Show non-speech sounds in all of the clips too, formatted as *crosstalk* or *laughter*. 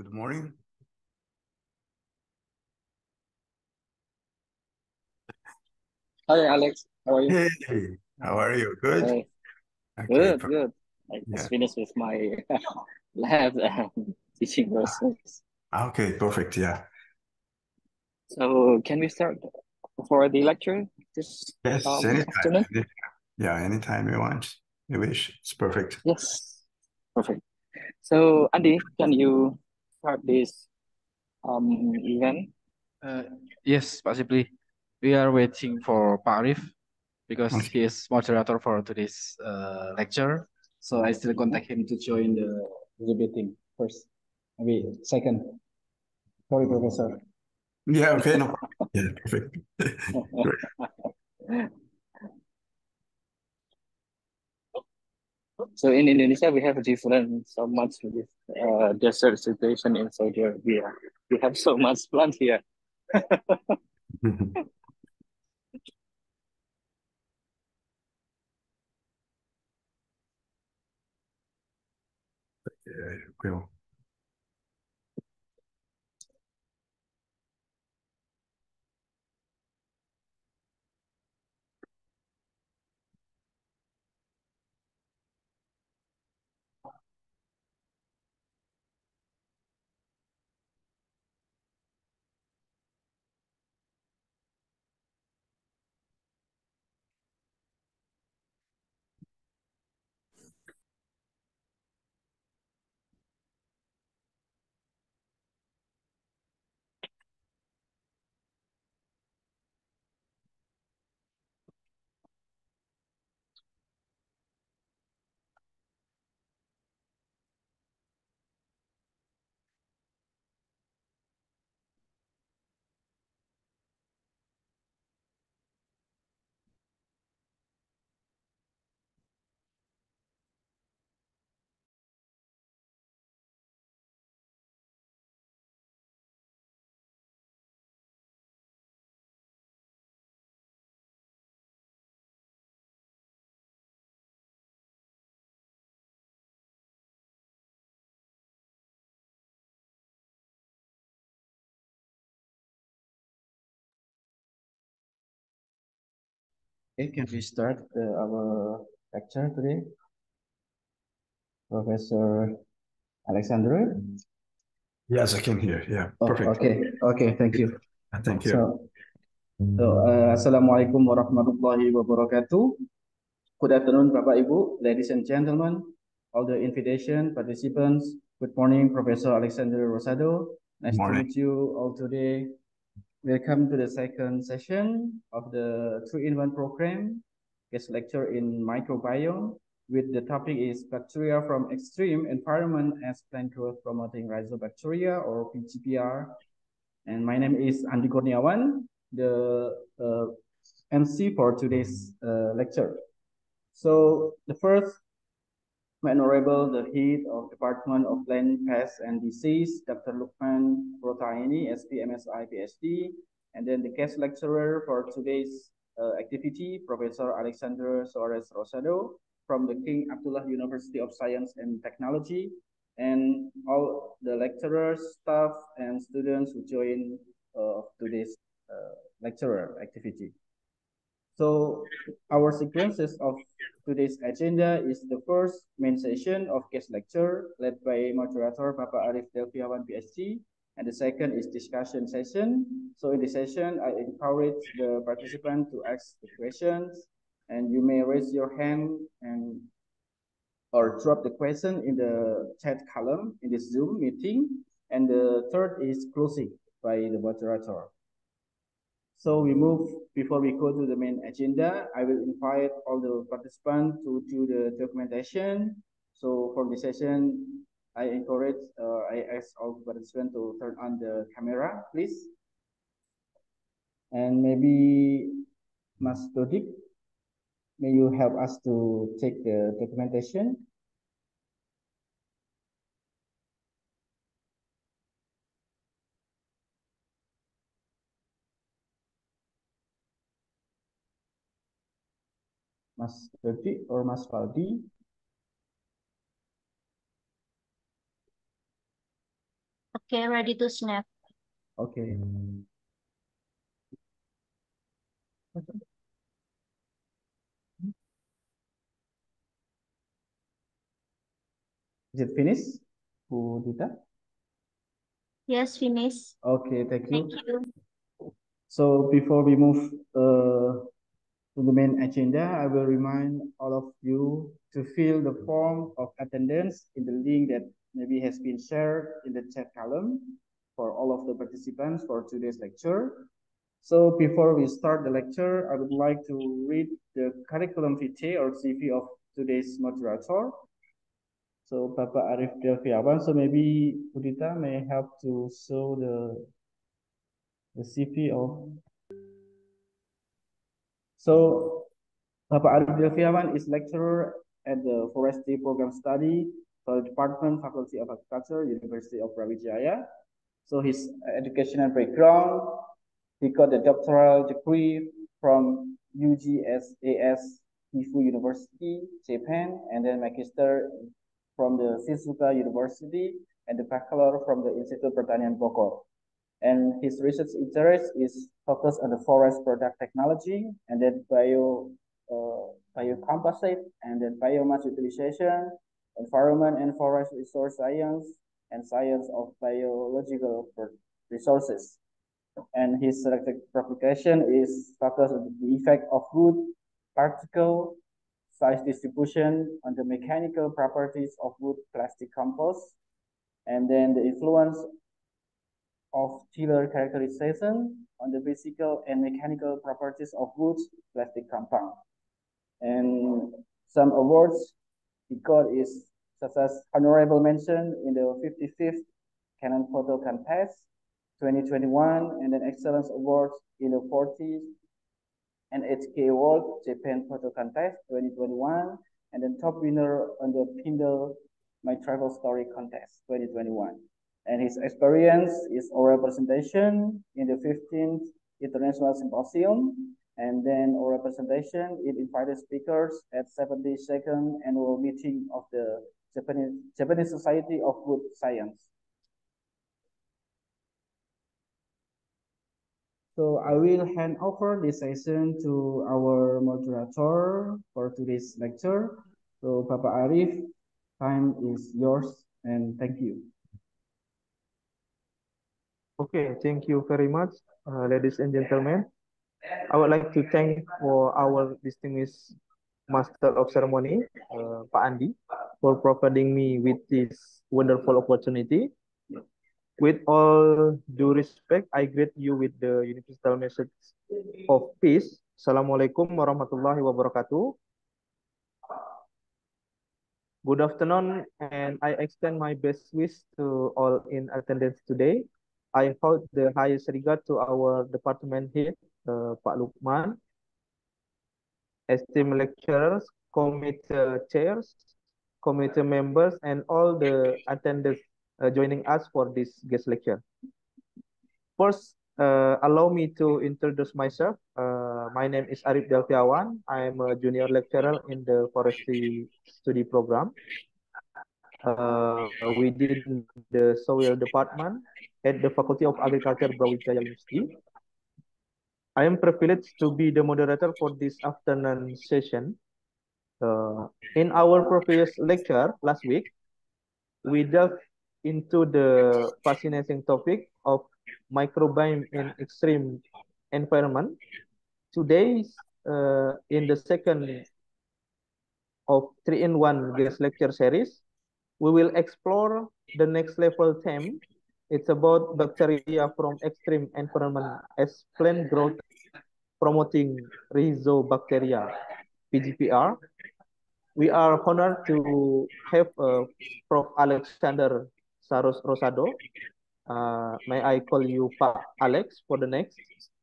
Good morning. Hi, Alex. How are you? Hey, how are you? Good? Hey, Okay, good, good. I just yeah. finished with my *laughs* lab and teaching process. Okay, perfect. Yeah. So can we start for the lecture this Yes, um anytime. afternoon? Yeah, anytime you want. You wish. It's perfect. Yes, perfect. So Andy, can you start this um event? Uh, yes, possibly. We are waiting for Pak Arif because Okay. he is moderator for today's uh, lecture. So I still contact him to join the the meeting first. Maybe second. Sorry, Professor. Yeah, okay, no. Yeah, perfect. *laughs* *laughs* So in Indonesia, we have different so much with uh desert situation in Saudi Arabia. We have so much plant here. *laughs* Yeah, cool. Okay, can we start the, our lecture today? Professor Alexander? Yes, I can hear. Yeah, Oh, perfect. okay, okay, thank you. Thank you. So, so uh, Assalamualaikum warahmatullahi wabarakatuh. Good afternoon, Bapak Ibu, ladies and gentlemen, all the invitation participants. Good morning, Professor Alexander Rosado. Nice to Morning. meet you all today. Welcome to the second session of the three-in-one program, guest lecture in microbiome, with the topic is bacteria from extreme environment as plant growth promoting rhizobacteria or PGPR. And my name is Andi Kurniawan, the uh, MC for today's uh, lecture. So the first, honorable, the head of Department of Plant Pests and Disease, Dr. Lukman Protaini, SP PhD, and then the guest lecturer for today's uh, activity, Professor Alexander Soares Rosado from the King Abdullah University of Science and Technology, and all the lecturers, staff, and students who join uh, today's uh, lecturer activity. So our sequences of today's agenda is the first main session of guest lecture led by moderator Papa Arif Delviawan PhD, and the second is discussion session. So in this session, I encourage the participant to ask the questions, and you may raise your hand and or drop the question in the chat column in this Zoom meeting. And the third is closing by the moderator. So we move, before we go to the main agenda, I will invite all the participants to do the documentation. So for this session, I encourage, uh, I ask all participants to turn on the camera, please. And maybe Mas Dodik, may you help us to take the documentation? Mas Dodik or Mas Faldi? Okay, ready to snap. Okay. Is it finished, Bu Dita? Yes, finish. Okay, thank you. Thank you. So before we move uh, to the main agenda, I will remind all of you to fill the form of attendance in the link that maybe has been shared in the chat column for all of the participants for today's lecture. So before we start the lecture, I would like to read the curriculum vitae or CV of today's moderator. So Bapak Arif Delviawan, so maybe Udita may help to show the the CV of. So Bapak Arif Delviawan is lecturer at the Forestry Program Study for the Department Faculty of Agriculture, University of Brawijaya. So his educational background, he got a doctoral degree from UGSAS Gifu University, Japan, and then magister from the Shizuoka University and the bachelor from the Institute Pertanian Bogor. And his research interest is focused on the forest product technology and then bio uh, biocomposite and then biomass utilization, environment and forest resource science, and science of biological resources. And his selected publication is focused on the effect of wood, particle, size distribution on the mechanical properties of wood plastic compost, and then the influence of tiller characterization on the physical and mechanical properties of wood plastic compound. And some awards he got is such as honorable mention in the 55th Canon Photo Contest 2021, and then excellence awards in the 40th NHK World Japan Photo Contest 2021, and then top winner on the Pindle My Travel Story Contest 2021. And his experience is oral presentation in the 15th International Symposium, and then oral presentation in invited speakers at 72nd annual meeting of the Japanese, Japanese Society of Wood Science. So I will hand over this session to our moderator for today's lecture. So Papa Arif, time is yours and thank you. Okay, thank you very much, uh, ladies and gentlemen. I would like to thank for our distinguished Master of Ceremony, uh, Pak Andi, for providing me with this wonderful opportunity with all due respect, I greet you with the universal message of peace. Assalamualaikum warahmatullahi wabarakatuh. Good afternoon, and I extend my best wish to all in attendance today. I hold the highest regard to our department head, uh, Pak Lukman, esteemed lecturers, committee chairs, committee members, and all the attendees uh, joining us for this guest lecture. First, uh, allow me to introduce myself. Uh, my name is Arif Delviawan. I am a junior lecturer in the forestry study program uh, did the soil department at the Faculty of Agriculture, Brawijaya University. I am privileged to be the moderator for this afternoon session. Uh, in our previous lecture last week, we delved into the fascinating topic of microbiome in extreme environment. Today, uh, in the second of three-in-one guest lecture series, we will explore the next level theme. It's about bacteria from extreme environment as plant growth promoting rhizobacteria, PGPR. We are honored to have uh, Prof. Alexander Soares Rosado. Uh, may I call you Pak Alex for the next?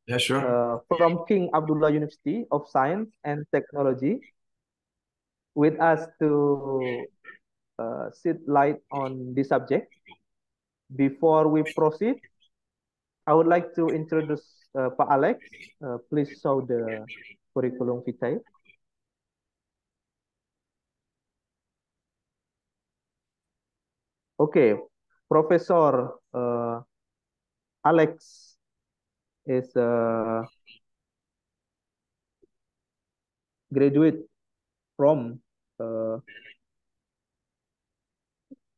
Yeah, sure. Uh, from King Abdullah University of Science and Technology, with us to uh, shed light on this subject. Before we proceed, I would like to introduce uh, Pak Alex. Uh, please show the curriculum vitae. Okay, Professor uh, Alex is a graduate from uh,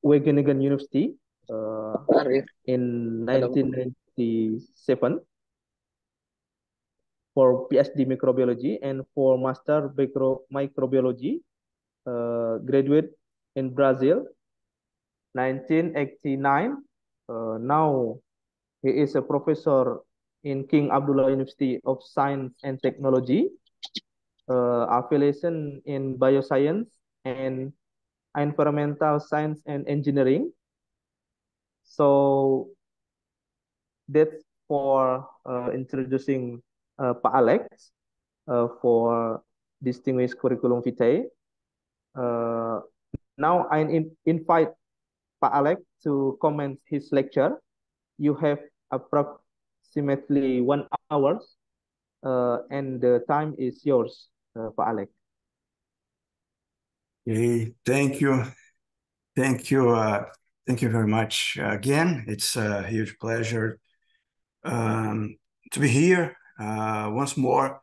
Wageningen University uh, in 1997 for PhD microbiology and for master micro microbiology uh, graduate in Brazil 1989 uh, now he is a professor in King Abdullah University of Science and Technology uh, affiliation in bioscience and environmental science and engineering so that's for uh, introducing uh, Pak Alex uh, for distinguished curriculum vitae. Uh, now I in invite Pak Alex to comment his lecture. You have approximately one hour uh, and the time is yours, uh, Pak Alex. Okay, thank you. Thank you. Uh, thank you very much again. It's a huge pleasure um, to be here uh, once more.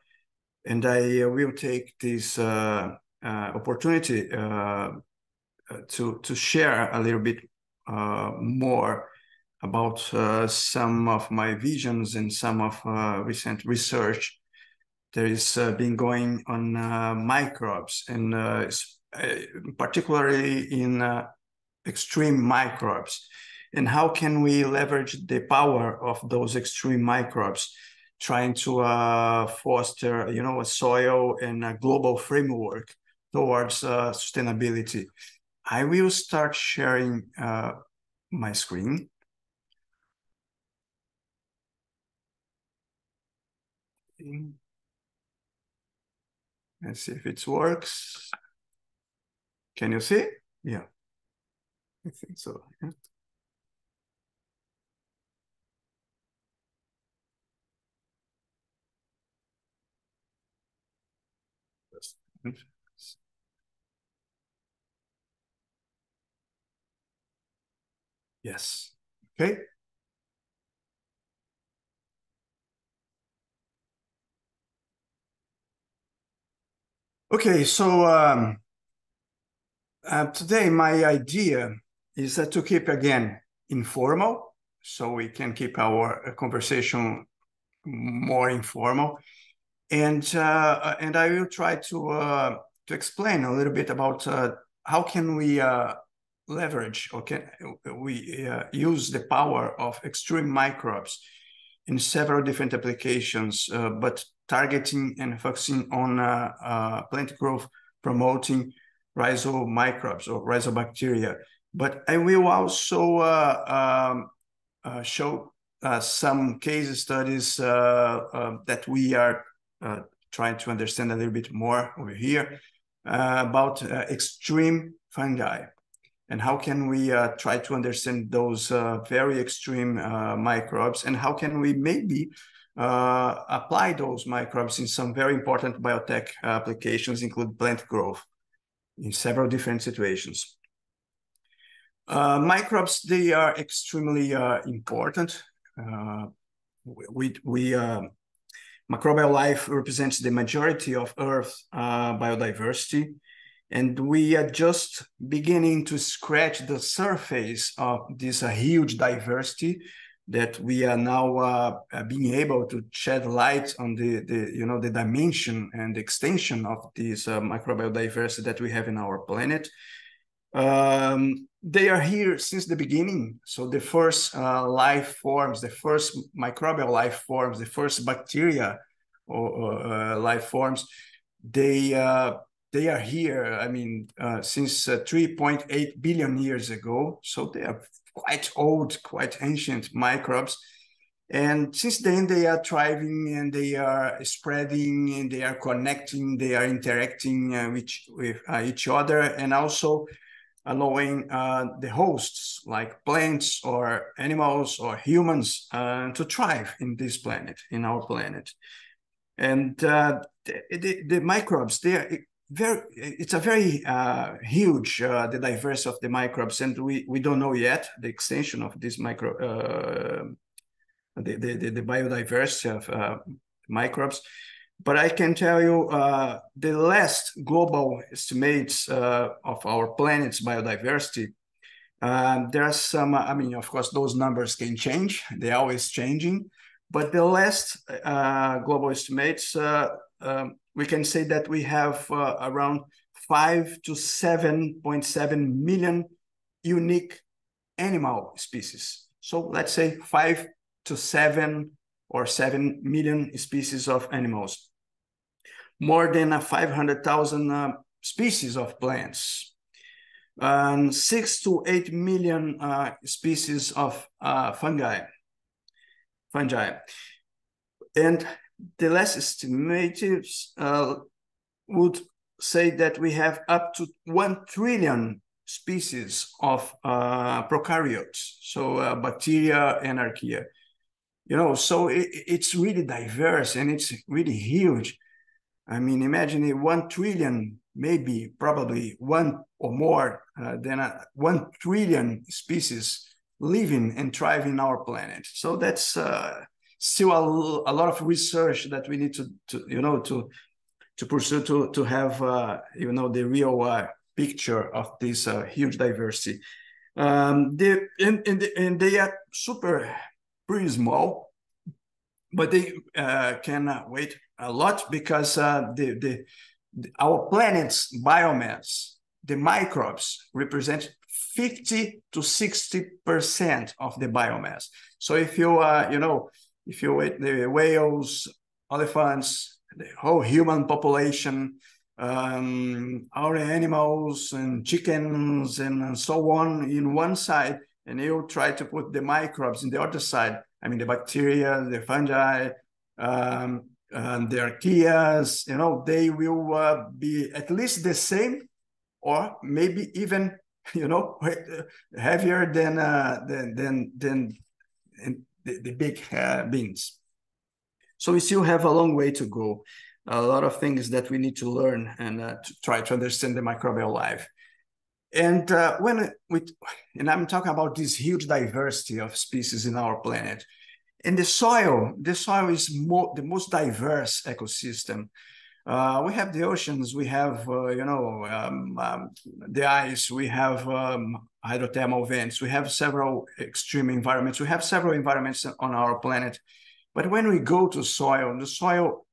And I uh, will take this uh, opportunity to, to share a little bit more about some of my visions and some of recent research there is uh, been going on uh, microbes and uh, particularly in extreme microbes and how can we leverage the power of those extreme microbes trying to uh, foster, you know, a soil and a global framework towards uh, sustainability. I will start sharing uh, my screen. Let's see if it works. Can you see? Yeah, I think so. Yeah. Yes. Okay. Okay, so um, uh, today my idea is to keep again informal, so we can keep our uh, conversation more informal and uh, and I will try to uh, to explain a little bit about uh, how can we uh, leverage or can we uh, use the power of extreme microbes in several different applications, but targeting and focusing on plant growth, promoting rhizomicrobes or rhizobacteria. But I will also um, show some case studies that we are uh, trying to understand a little bit more over here uh, about uh, extreme fungi. And how can we uh, try to understand those uh, very extreme uh, microbes? And how can we maybe apply those microbes in some very important biotech applications include plant growth in several different situations microbes they are extremely important we we Microbial life represents the majority of Earth's uh, biodiversity, and we are just beginning to scratch the surface of this uh, huge diversity that we are now uh, uh being able to shed light on the, the you know the dimension and extension of this uh, microbial diversity that we have in our planet. Um, they are here since the beginning. So the first uh, life forms, the first microbial life forms, the first bacteria or, uh, life forms, they uh, they are here. I mean, uh, since uh, 3.8 billion years ago. So they are quite old, quite ancient microbes. And since then, they are thriving and they are spreading and they are connecting, they are interacting uh, with, with each other, and also allowing uh, the hosts like plants or animals or humans uh, to thrive in this planet, in our planet. And uh, the, the, the, microbes, they are very it's a very uh, huge uh, the diversity of the microbes and we we don't know yet the extension of this micro uh, the, the, the biodiversity of microbes but i can tell you uh, the last global estimates uh, of our planet's biodiversity um, there are some i mean of course those numbers can change they're always changing but the last global estimates um, we can say that we have uh, around 5 to 7.7 million unique animal species. So let's say 5 to 7 or 7 million species of animals. More than uh, 500,000 uh, species of plants. And 6 to 8 million uh, species of uh, fungi. Fungi. And the last estimates uh, would say that we have up to 1 trillion species of uh, prokaryotes, so bacteria and archaea. You know, so it, it's really diverse and it's really huge. I mean, imagine 1 trillion, maybe probably one or more uh, than a, 1 trillion species living and thriving in our planet. So that's uh, still a, a lot of research that we need to, to you know to to pursue to to have uh, you know the real uh, picture of this uh, huge diversity. Um, they and, and, and they are super pretty small, but they uh, can uh, wait a lot because uh, the, the, the our planet's biomass, the microbes represent 50 to 60 percent of the biomass. So if you uh, you know if you wait the whales, elephants, the whole human population, um, our animals and chickens and so on in one side, and you try to put the microbes in the other side. I mean, the bacteria, the fungi, um, and the archaeas, you know, they will uh, be at least the same, or maybe even, *laughs* you know, *laughs* heavier than uh, than than than the, the big uh, beans. So we still have a long way to go. A lot of things that we need to learn and uh, to try to understand the microbial life. And uh, when we, and I'm talking about this huge diversity of species in our planet. And the soil, the soil is more, the most diverse ecosystem. Uh, we have the oceans, we have, uh, you know, um, um, the ice, we have um, hydrothermal vents, we have several extreme environments, we have several environments on our planet. But when we go to soil, the soil,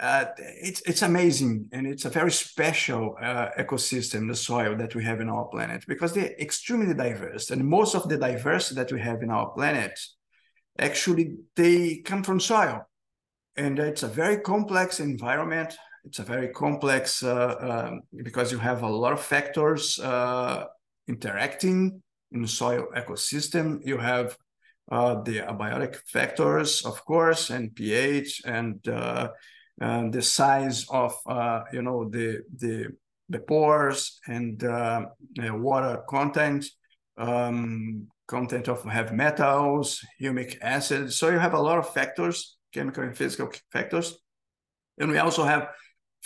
uh, it's, it's amazing and it's a very special uh, ecosystem, the soil that we have in our planet, because they're extremely diverse. And most of the diversity that we have in our planet, actually, they come from soil. And it's a very complex environment it's a very complex uh, um, because you have a lot of factors uh, interacting in the soil ecosystem. You have uh, the abiotic factors, of course, and pH and, uh, and the size of uh, you know the the the pores and uh, water content, um, content of heavy metals, humic acid. So you have a lot of factors, chemical and physical factors, and we also have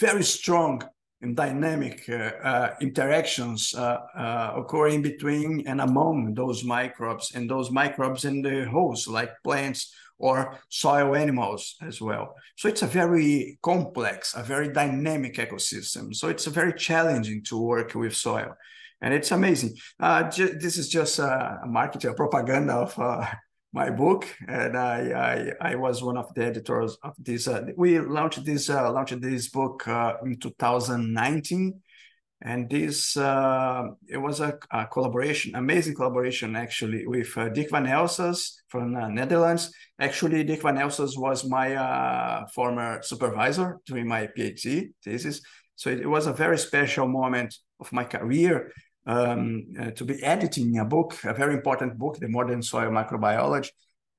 very strong and dynamic uh, uh, interactions uh, uh, occurring between and among those microbes and those microbes in the host, like plants or soil animals as well. So it's a very complex, a very dynamic ecosystem. So it's very challenging to work with soil. And it's amazing. Uh, this is just a marketing, a propaganda of uh, *laughs* my book, and I, I, I was one of the editors of this. Uh, we launched this uh, launched this book uh, in 2019, and this uh, it was a, a, collaboration, amazing collaboration actually with uh, Dick van Elsas from uh, Netherlands. Actually, Dick van Elsas was my former supervisor during my PhD thesis, so it, it was a very special moment of my career um, uh, to be editing a book, a very important book, The Modern Soil Microbiology,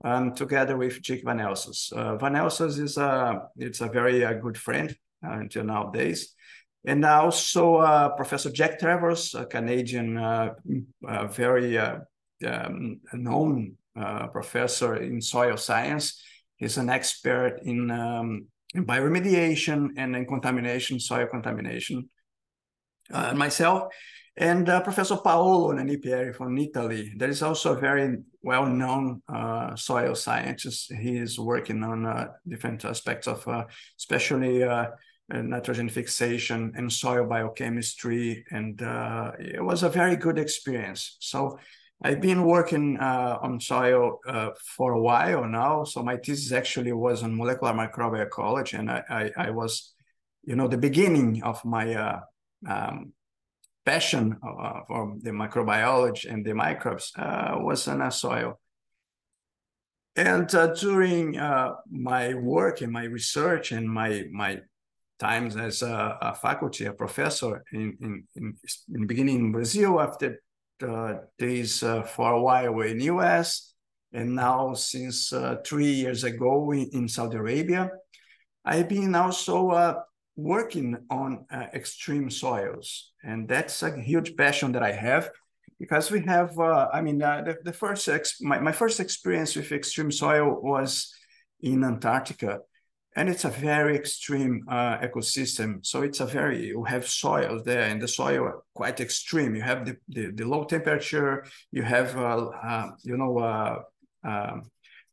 um, together with Dick Van Elsas. Uh, Van Elsas is a, it's a very uh, good friend uh, until nowadays. And also uh, Professor Jack Trevors, a Canadian, uh, very um, known professor in soil science. He's an expert in, um, in bioremediation and in contamination, soil contamination uh, myself, and uh, Professor Paolo Nannipieri from Italy. There is also a very well-known uh, soil scientist. He is working on uh, different aspects of, uh, especially uh, nitrogen fixation and soil biochemistry. And uh, it was a very good experience. So I've been working on soil for a while now. So my thesis actually was on molecular microbial ecology, and I, I, I was, you know, the beginning of my um, passion uh, for the microbiology and the microbes uh, was on a soil. And uh, during uh, my work and my research and my my times as a, a faculty, a professor in, in, in, in, beginning in Brazil, after days uh, for a while in US, and now since uh, three years ago in, in, Saudi Arabia, I've been also working on uh, extreme soils. And that's a huge passion that I have because we have, uh, I mean, uh, the, the first, my, my first experience with extreme soil was in Antarctica. And it's a very extreme uh, ecosystem. So it's a very, you have soils there and the soil quite extreme. You have the, the, the low temperature, you have, uh, uh, you know, um,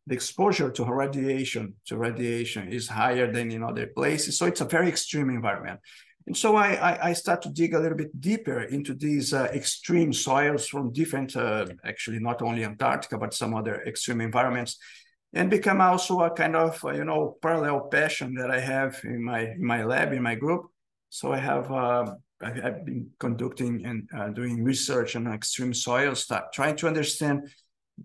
the exposure to radiation to radiation is higher than in other places. So it's a very extreme environment. And so I, I, I start to dig a little bit deeper into these uh, extreme soils from different, uh, actually not only Antarctica, but some other extreme environments, and become also a kind of, uh, you know, parallel passion that I have in my, in my lab, in my group. So I have, uh, I've been conducting and uh, doing research on extreme soils, stuff, trying to understand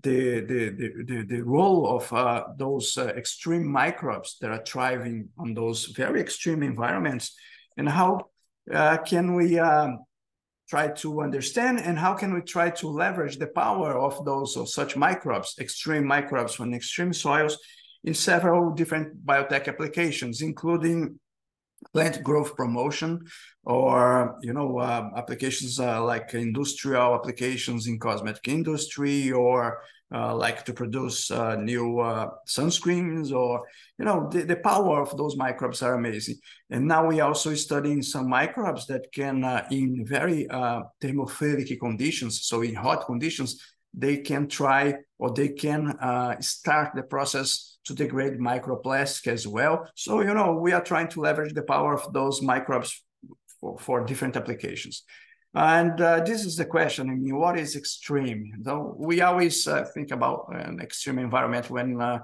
the, the, the, the, role of uh, those uh, extreme microbes that are thriving on those very extreme environments and how uh, can we um, try to understand and how can we try to leverage the power of those of such microbes, extreme microbes from extreme soils in several different biotech applications, including plant growth promotion or you know uh, applications uh, like industrial applications in cosmetic industry or uh, like to produce uh, new uh, sunscreens or you know the, the power of those microbes are amazing and now we are also studying some microbes that can uh, in very thermophilic conditions so in hot conditions they can try or they can start the process to degrade microplastic as well. So, you know, we are trying to leverage the power of those microbes for, for different applications. And uh, this is the question. I mean, what is extreme? So we always uh, think about an extreme environment when uh,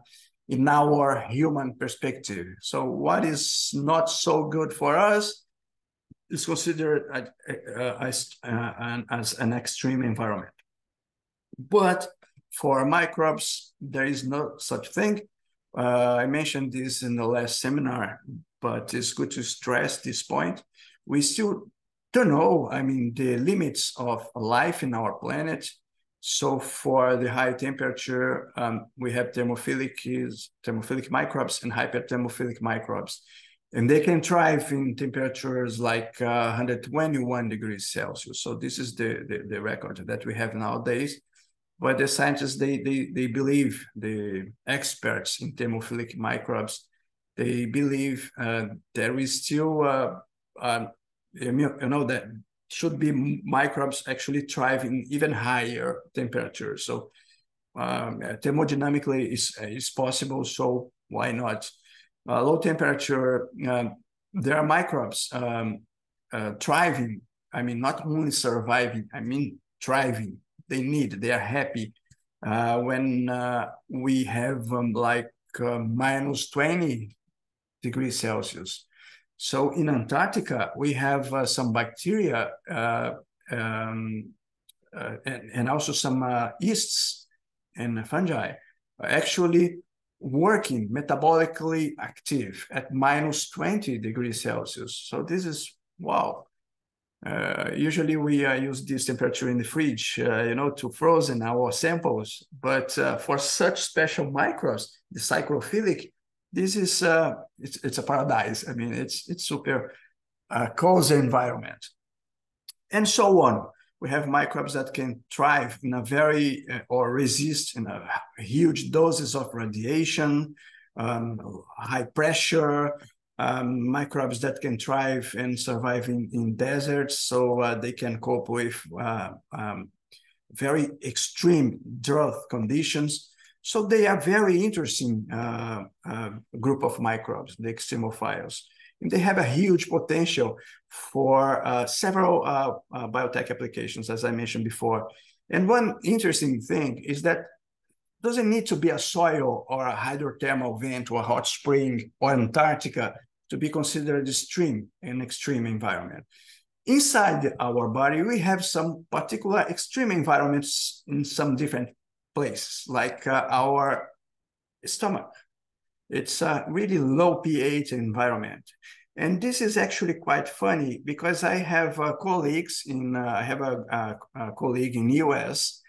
in our human perspective. So what is not so good for us is considered uh, as, uh, as an extreme environment. But for microbes, there is no such thing. Uh, I mentioned this in the last seminar, but it's good to stress this point. We still don't know, I mean, the limits of life in our planet. So for the high temperature, um, we have thermophilic, thermophilic microbes and hyperthermophilic microbes. And they can thrive in temperatures like uh, 121 degrees Celsius. So this is the, the, the record that we have nowadays but the scientists they they they believe the experts in thermophilic microbes they believe uh, there is still uh, um, you know that should be microbes actually thrive in even higher temperatures so um, thermodynamically is is possible so why not uh, low temperature um, there are microbes um, uh, thriving i mean not only surviving i mean thriving they need. They are happy uh, when uh, we have um, like uh, minus 20 degrees Celsius. So in Antarctica, we have uh, some bacteria uh, um, uh, and, and, also some yeasts and fungi actually working metabolically active at minus 20 degrees Celsius. So this is, wow, uh, usually we uh, use this temperature in the fridge, uh, you know, to frozen our samples. But uh, for such special microbes, the psychrophilic, this is uh, it's, it's a paradise. I mean, it's it's super uh, cozy environment, and so on. We have microbes that can thrive in a very or resist in a huge doses of radiation, um, high pressure, um, microbes that can thrive and survive in, in deserts, so uh, they can cope with uh, um, very extreme drought conditions. So they are very interesting uh, uh, group of microbes, the extremophiles. And they have a huge potential for uh, several uh, uh, biotech applications, as I mentioned before. And one interesting thing is that doesn't need to be a soil or a hydrothermal vent or a hot spring or Antarctica to be considered a stream in extreme environment. Inside our body, we have some particular extreme environments in some different places, like uh, our stomach. It's a really low pH environment. And this is actually quite funny because I have uh, colleagues in, uh, I have a, a, a, colleague in US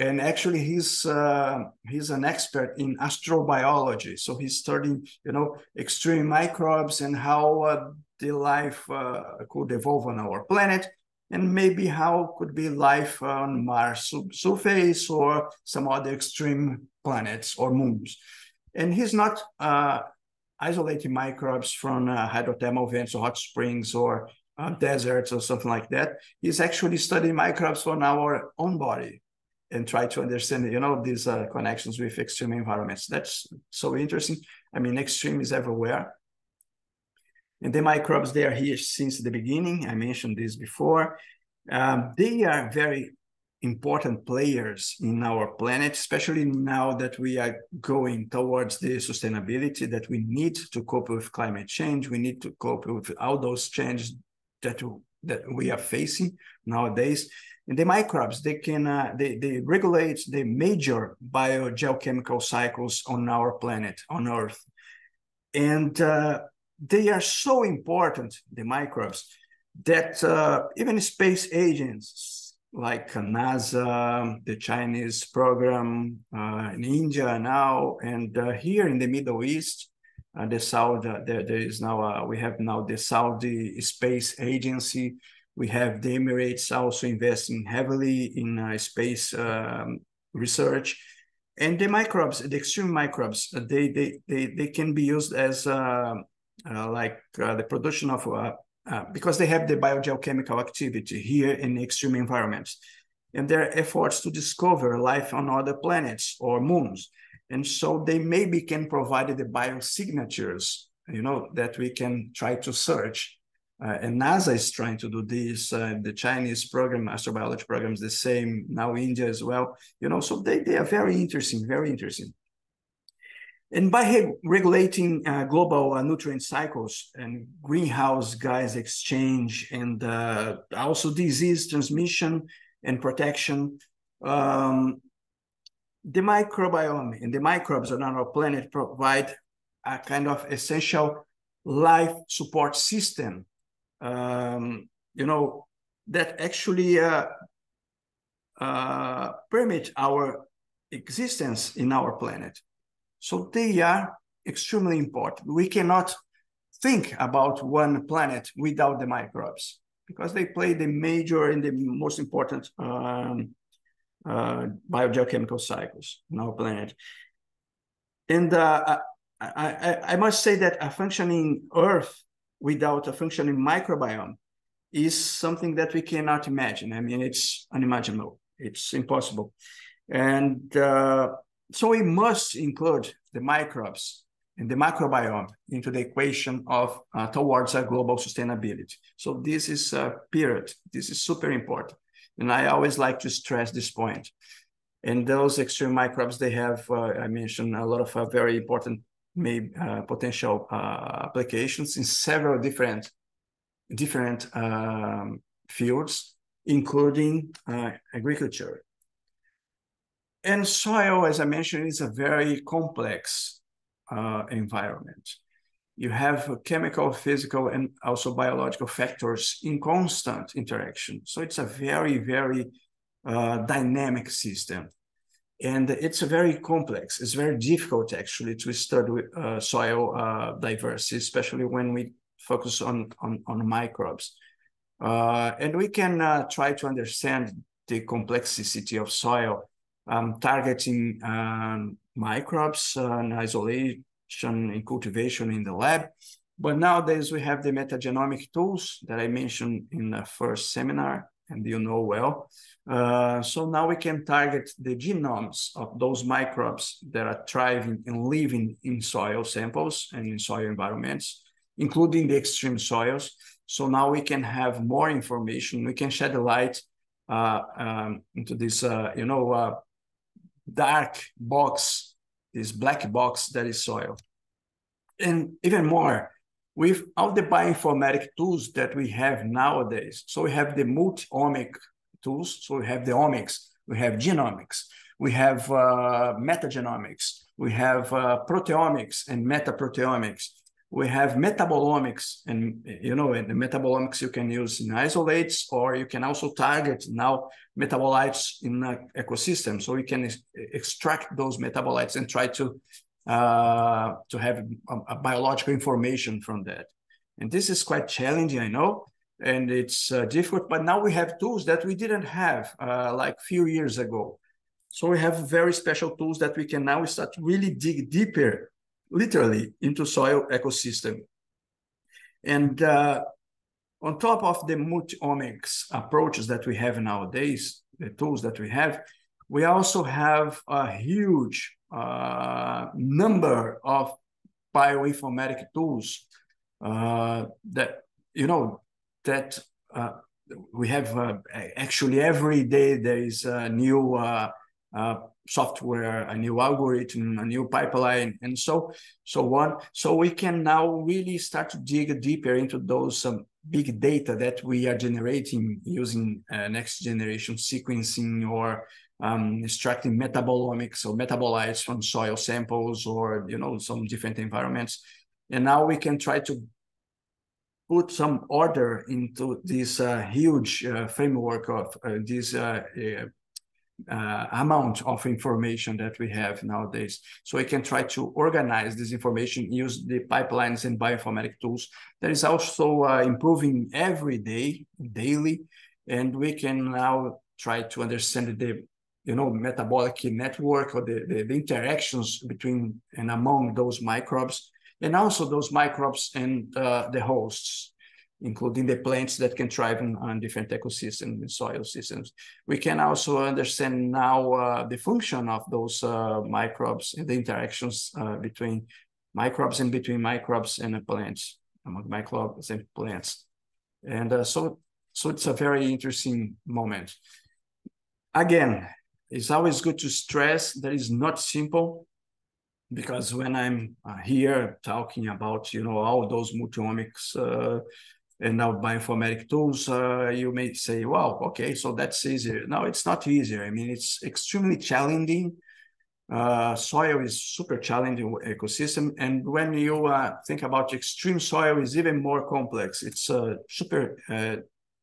and actually he's uh, he's an expert in astrobiology so he's studying you know extreme microbes and how uh, the life uh, could evolve on our planet and maybe how could be life on mars surface or some other extreme planets or moons and he's not uh, isolating microbes from uh, hydrothermal vents or hot springs or uh, deserts or something like that he's actually studying microbes on our own body and try to understand, you know, these uh, connections with extreme environments. That's so interesting. I mean, extreme is everywhere. And the microbes, they are here since the beginning. I mentioned this before. Um, they are very important players in our planet, especially now that we are going towards the sustainability that we need to cope with climate change. We need to cope with all those changes that, that we are facing nowadays. And the microbes, they can uh, they, they regulate the major biogeochemical cycles on our planet, on Earth. And uh, they are so important, the microbes, that uh, even space agents like NASA, the Chinese program uh, in India now, and uh, here in the Middle East, uh, the Saudi, there, there is now, we have now the Saudi Space Agency, we have the Emirates also investing heavily in uh, space um, research. And the microbes, the extreme microbes, uh, they they they, they can be used as uh, uh like uh, the production of uh, because they have the biogeochemical activity here in extreme environments, and their efforts to discover life on other planets or moons, and so they maybe can provide the biosignatures, you know, that we can try to search uh, and NASA is trying to do this. Uh, the Chinese program, astrobiology program, is the same. Now India as well. You know, so they, they are very interesting, very interesting. And by regulating uh, global uh, nutrient cycles and greenhouse gas exchange and uh, also disease transmission and protection, um, the microbiome and the microbes on our planet provide a kind of essential life support system um, you know, that actually uh, uh, permit our existence in our planet. So they are extremely important. We cannot think about one planet without the microbes because they play the major and the most important um, uh, biogeochemical cycles in our planet. And uh, I, I, I, must say that a functioning Earth without a functioning microbiome is something that we cannot imagine. I mean, it's unimaginable. It's impossible. And uh, so we must include the microbes and the microbiome into the equation of uh, towards a global sustainability. So this is a period. This is super important. And I always like to stress this point. And those extreme microbes, they have, uh, I mentioned, a lot of uh, very important maybe uh, potential uh, applications in several different different um, fields, including agriculture. And soil, as I mentioned, is a very complex uh, environment. You have chemical, physical, and also biological factors in constant interaction. So it's a very, very uh, dynamic system and it's a very complex. It's very difficult actually to study uh, soil uh, diversity, especially when we focus on on, on microbes. Uh, and we can uh, try to understand the complexity of soil, um, targeting um, microbes and isolation and cultivation in the lab. But nowadays we have the metagenomic tools that I mentioned in the first seminar, and you know well. Uh, so now we can target the genomes of those microbes that are thriving and living in soil samples and in soil environments, including the extreme soils. So now we can have more information. We can shed a light uh, um, into this, uh, you know, uh, dark box, this black box that is soil. And even more, with all the bioinformatic tools that we have nowadays. So we have the multi-omic tools. So we have the omics, we have genomics, we have uh, metagenomics, we have uh, proteomics and metaproteomics. We have metabolomics, and you know, in the metabolomics you can use in isolates, or you can also target now metabolites in an ecosystem. So we can extract those metabolites and try to uh, to have a, a, biological information from that. And this is quite challenging, I know, and it's uh, difficult, but now we have tools that we didn't have uh, like few years ago. So we have very special tools that we can now start really dig deeper, literally, into soil ecosystem. And uh, on top of the multi-omics approaches that we have nowadays, the tools that we have, we also have a huge uh, number of bioinformatic tools uh, that, you know, that uh, we have uh, actually every day there is a new uh, uh, software, a new algorithm, a new pipeline, and so so on. So we can now really start to dig deeper into those um, big data that we are generating using uh, next generation sequencing or um, extracting metabolomics or metabolites from soil samples or you know some different environments. And now we can try to put some order into this uh, huge uh, framework of uh, this uh, amount of information that we have nowadays. So we can try to organize this information, use the pipelines and bioinformatic tools. That is also uh, improving every day, daily, and we can now try to understand the you know metabolic network or the, the, the interactions between and among those microbes and also those microbes and uh, the hosts, including the plants that can thrive on, on different ecosystems and soil systems. We can also understand now uh, the function of those uh, microbes and the interactions uh, between microbes and between microbes and plants, among microbes and plants. And uh, so, so it's a very interesting moment. Again, it's always good to stress that it's not simple because when I'm uh, here talking about you know all those multiomics uh, and now bioinformatic tools, uh, you may say, "Well, okay, so that's easier." No, it's not easier. I mean, it's extremely challenging. Uh, soil is super challenging ecosystem, and when you uh, think about extreme soil, is even more complex. It's a super uh,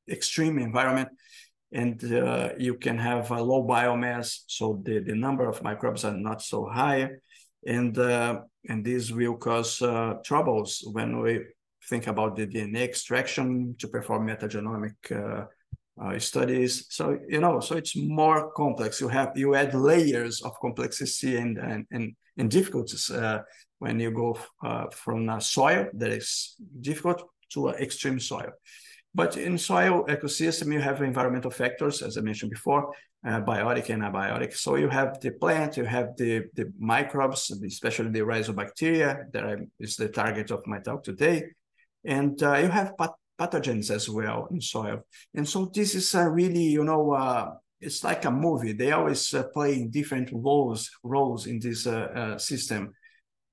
extreme environment and uh, you can have a low biomass, so the, the number of microbes are not so high and uh, and this will cause troubles when we think about the DNA extraction to perform metagenomic uh, uh, studies. So you know, so it's more complex. You have you add layers of complexity and and and, and difficulties uh, when you go uh, from a soil that is difficult to extreme soil. But in soil ecosystem, you have environmental factors, as I mentioned before, uh, biotic and abiotic. So you have the plant, you have the, the microbes, especially the rhizobacteria that is the target of my talk today. And uh, you have pat pathogens as well in soil. And so this is uh, really, you know, uh, it's like a movie. They always uh, play different roles, roles in this uh, system.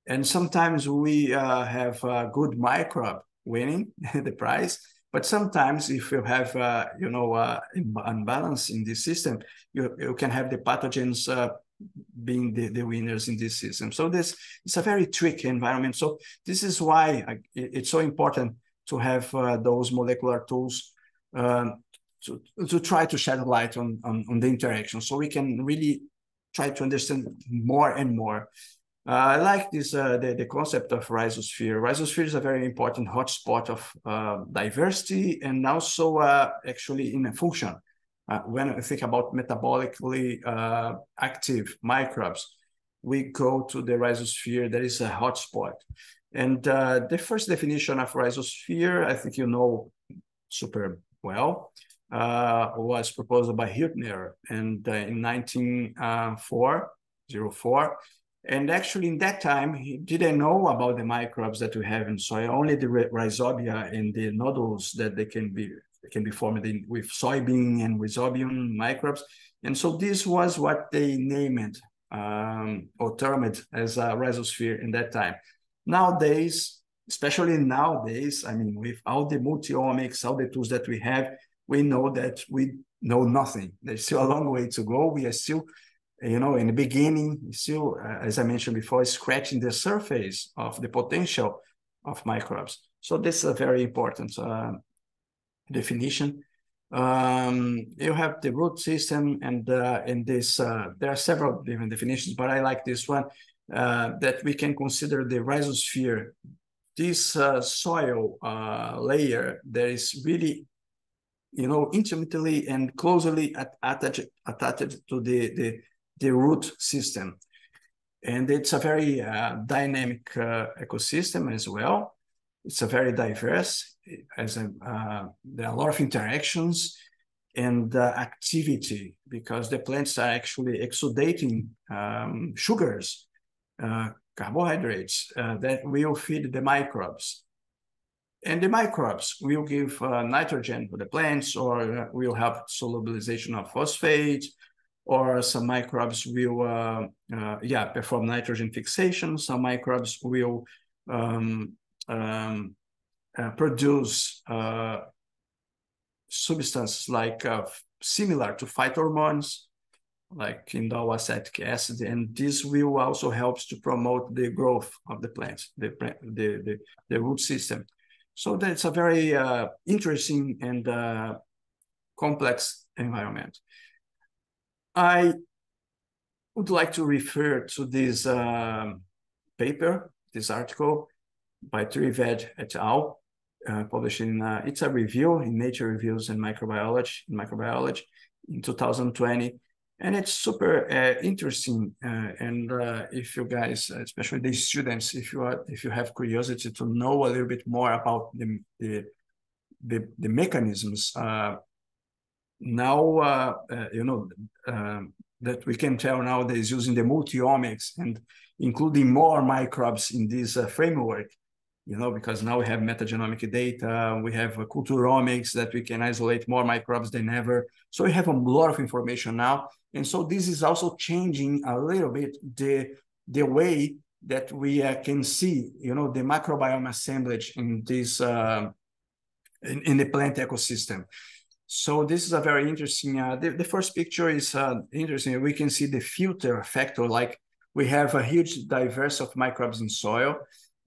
And sometimes we have a good microbe winning *laughs* the prize but sometimes if you have, uh, you know, uh, unbalance in this system, you, you can have the pathogens uh, being the, the winners in this system. So this is a very tricky environment. So this is why I, it's so important to have uh, those molecular tools um, to, to try to shed light on, on, on the interaction so we can really try to understand more and more uh, I like this uh, the, the concept of rhizosphere. Rhizosphere is a very important hotspot of uh, diversity and also uh, actually in a function. Uh, when I think about metabolically uh, active microbes, we go to the rhizosphere that is a hotspot. And uh, the first definition of rhizosphere, I think you know super well, uh, was proposed by Hiltner and uh, in 1904, 04. And actually, in that time, he didn't know about the microbes that we have in soil, only the rhizobia and the nodules that they can be can be formed in, with soybean and rhizobium microbes. And so this was what they named um, or termed as a rhizosphere in that time. Nowadays, especially nowadays, I mean, with all the multiomics, all the tools that we have, we know that we know nothing. There's still a long way to go. We are still, you know, in the beginning, still, uh, as I mentioned before, scratching the surface of the potential of microbes. So this is a very important uh, definition. Um, you have the root system, and uh, in this, uh, there are several different definitions, but I like this one uh, that we can consider the rhizosphere. This uh, soil layer that is really you know, intimately and closely attached, attached to the, the, the root system. And it's a very uh, dynamic uh, ecosystem as well. It's a very diverse, as a, uh, there are a lot of interactions and uh, activity because the plants are actually exudating um, sugars, uh, carbohydrates uh, that will feed the microbes. And the microbes will give uh, nitrogen to the plants or uh, will help solubilization of phosphate, or some microbes will, uh, uh, yeah, perform nitrogen fixation. Some microbes will um, um, uh, produce uh, substances like similar to phytohormones, like indole acetic acid, and this will also help to promote the growth of the plants, the, the, the, the root system. So that's a very uh, interesting and uh, complex environment. I would like to refer to this um, paper, this article by Trivedi et al., uh, published in, uh, it's a review in Nature Reviews in Microbiology, in Microbiology in 2020 and it's super uh, interesting uh, and uh, if you guys especially the students if you are if you have curiosity to know a little bit more about the the the, the mechanisms uh, now you know um, that we can tell nowadays using the multiomics and including more microbes in this framework you know, because now we have metagenomic data, we have culturomics that we can isolate more microbes than ever. So we have a lot of information now. And so this is also changing a little bit the, the way that we uh, can see, you know, the microbiome assemblage in this, uh, in, in, the plant ecosystem. So this is a very interesting, uh, the, the first picture is uh, interesting. We can see the filter factor, like we have a huge diverse of microbes in soil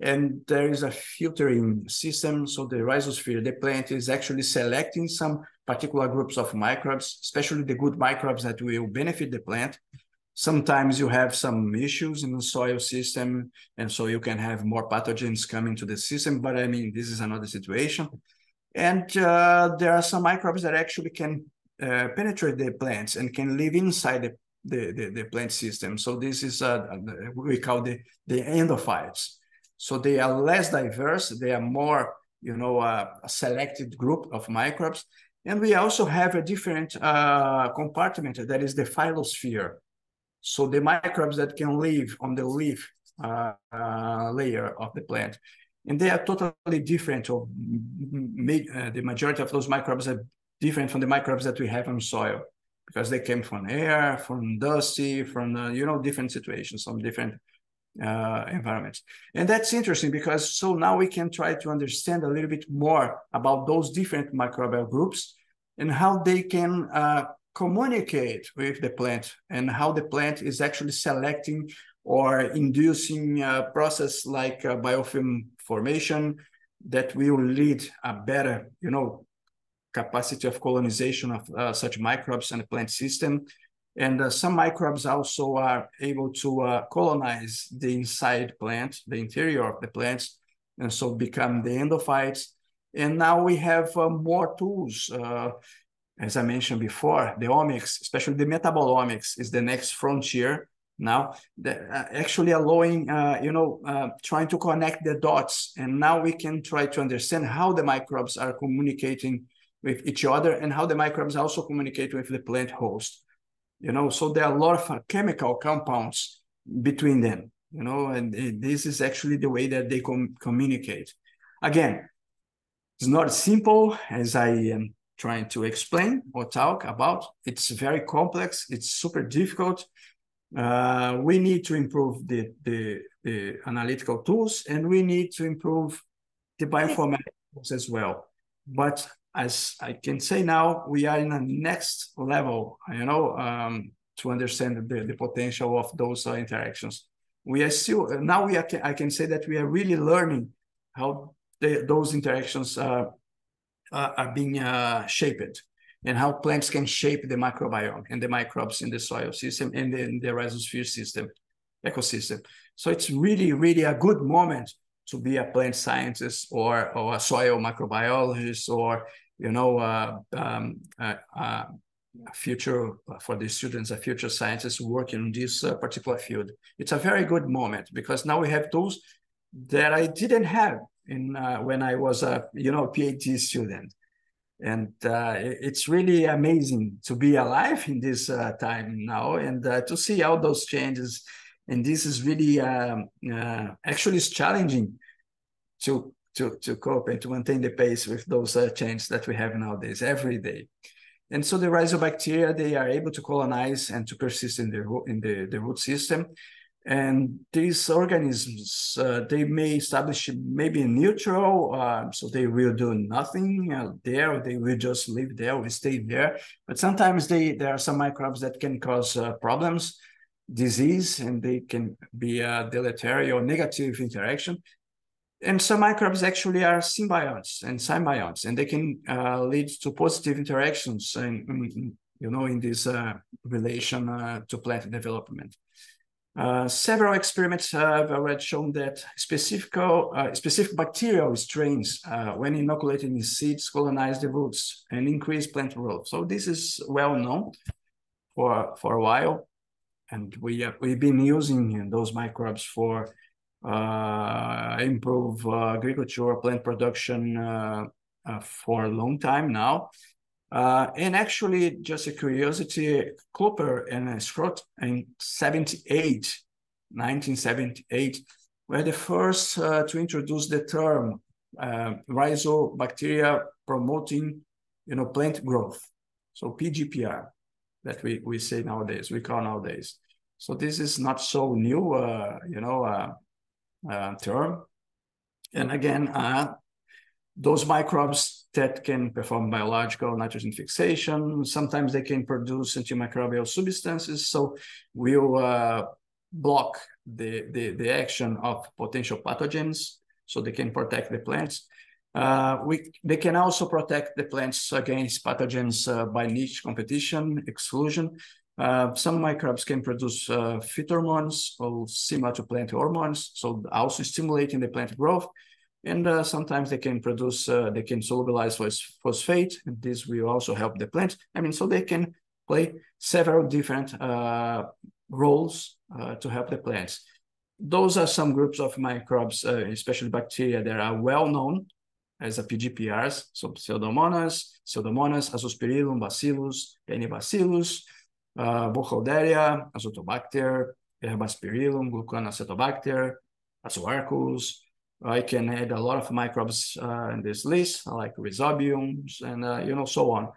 and there is a filtering system. So the rhizosphere, the plant is actually selecting some particular groups of microbes, especially the good microbes that will benefit the plant. Sometimes you have some issues in the soil system, and so you can have more pathogens coming to the system, but I mean, this is another situation. And uh, there are some microbes that actually can uh, penetrate the plants and can live inside the, the, the, the plant system. So this is, uh, we call the, the endophytes. So they are less diverse. They are more, you know, uh, a selected group of microbes. And we also have a different uh, compartment that is the phyllosphere. So the microbes that can live on the leaf uh, uh layer of the plant. And they are totally different. Or uh, the majority of those microbes are different from the microbes that we have on soil because they came from air, from dusty, from, uh, you know, different situations, some different uh, environments. And that's interesting because so now we can try to understand a little bit more about those different microbial groups and how they can uh, communicate with the plant and how the plant is actually selecting or inducing a process like uh, biofilm formation that will lead a better, you know, capacity of colonization of uh, such microbes the plant system and uh, some microbes also are able to uh, colonize the inside plant, the interior of the plants, and so become the endophytes. And now we have uh, more tools. Uh, as I mentioned before, the omics, especially the metabolomics, is the next frontier now uh, actually allowing uh, you know trying to connect the dots and now we can try to understand how the microbes are communicating with each other and how the microbes also communicate with the plant host you know so there are a lot of uh, chemical compounds between them you know and this is actually the way that they com communicate. Again it's not simple as i am trying to explain or talk about. It's very complex. It's super difficult. Uh, we need to improve the, the, the analytical tools and we need to improve the bioinformatics as well. But as I can say now, we are in a next level, you know, um, to understand the, the potential of those uh, interactions. We are still, now we are, I can say that we are really learning how the, those interactions uh, are being uh, shaped and how plants can shape the microbiome and the microbes in the soil system and in the rhizosphere system, ecosystem. So it's really, really a good moment to be a plant scientist or, or a soil microbiologist or, you know, uh, um, uh, uh, future for the students, a future scientist working in this uh, particular field. It's a very good moment because now we have tools that I didn't have in uh, when I was a you know PhD student and uh, it's really amazing to be alive in this time now and to see all those changes and this is really um, uh, actually challenging to to to cope and to maintain the pace with those uh, changes that we have nowadays every day. And so the rhizobacteria they are able to colonize and to persist in the in the, the root system. And these organisms, uh, they may establish maybe neutral, uh, so they will do nothing uh, there, they will just live there or stay there. But sometimes they there are some microbes that can cause uh, problems, disease, and they can be a deleterious or negative interaction. And some microbes actually are symbionts and symbionts, and they can uh, lead to positive interactions, in, in, you know, in this uh, relation to plant development. Uh, several experiments have already shown that specific, uh, specific bacterial strains, uh, when inoculated in seeds, colonize the roots and increase plant growth. So this is well known for, for a while. And we, we've been using those microbes for uh, improve uh, agriculture, plant production for a long time now. Uh, and actually, just a curiosity, Kloepper and Schroth in 78, 1978, were the first uh, to introduce the term uh, rhizobacteria promoting, you know, plant growth. So PGPR, that we, we say nowadays, we call nowadays. So this is not so new, uh, you know, uh, uh, term. And again, those microbes that can perform biological nitrogen fixation. Sometimes they can produce antimicrobial substances. So we'll uh, block the, the, the action of potential pathogens so they can protect the plants. Uh, we, they can also protect the plants against pathogens uh, by niche competition, exclusion. Uh, some microbes can produce uh, phytohormones or similar to plant hormones, so also stimulating the plant growth. And uh, sometimes they can produce, uh, they can solubilize phosphate. And this will also help the plant. I mean, so they can play several different roles to help the plants. Those are some groups of microbes, especially bacteria, that are well known as a PGPRs. So Pseudomonas, Pseudomonas, Azospirillum, Bacillus, Paenibacillus, uh, Burkholderia, Azotobacter, Herbaspirillum, Gluconacetobacter, Azoarcus, I can add a lot of microbes uh, in this list, like rhizobiums and uh, you know so on.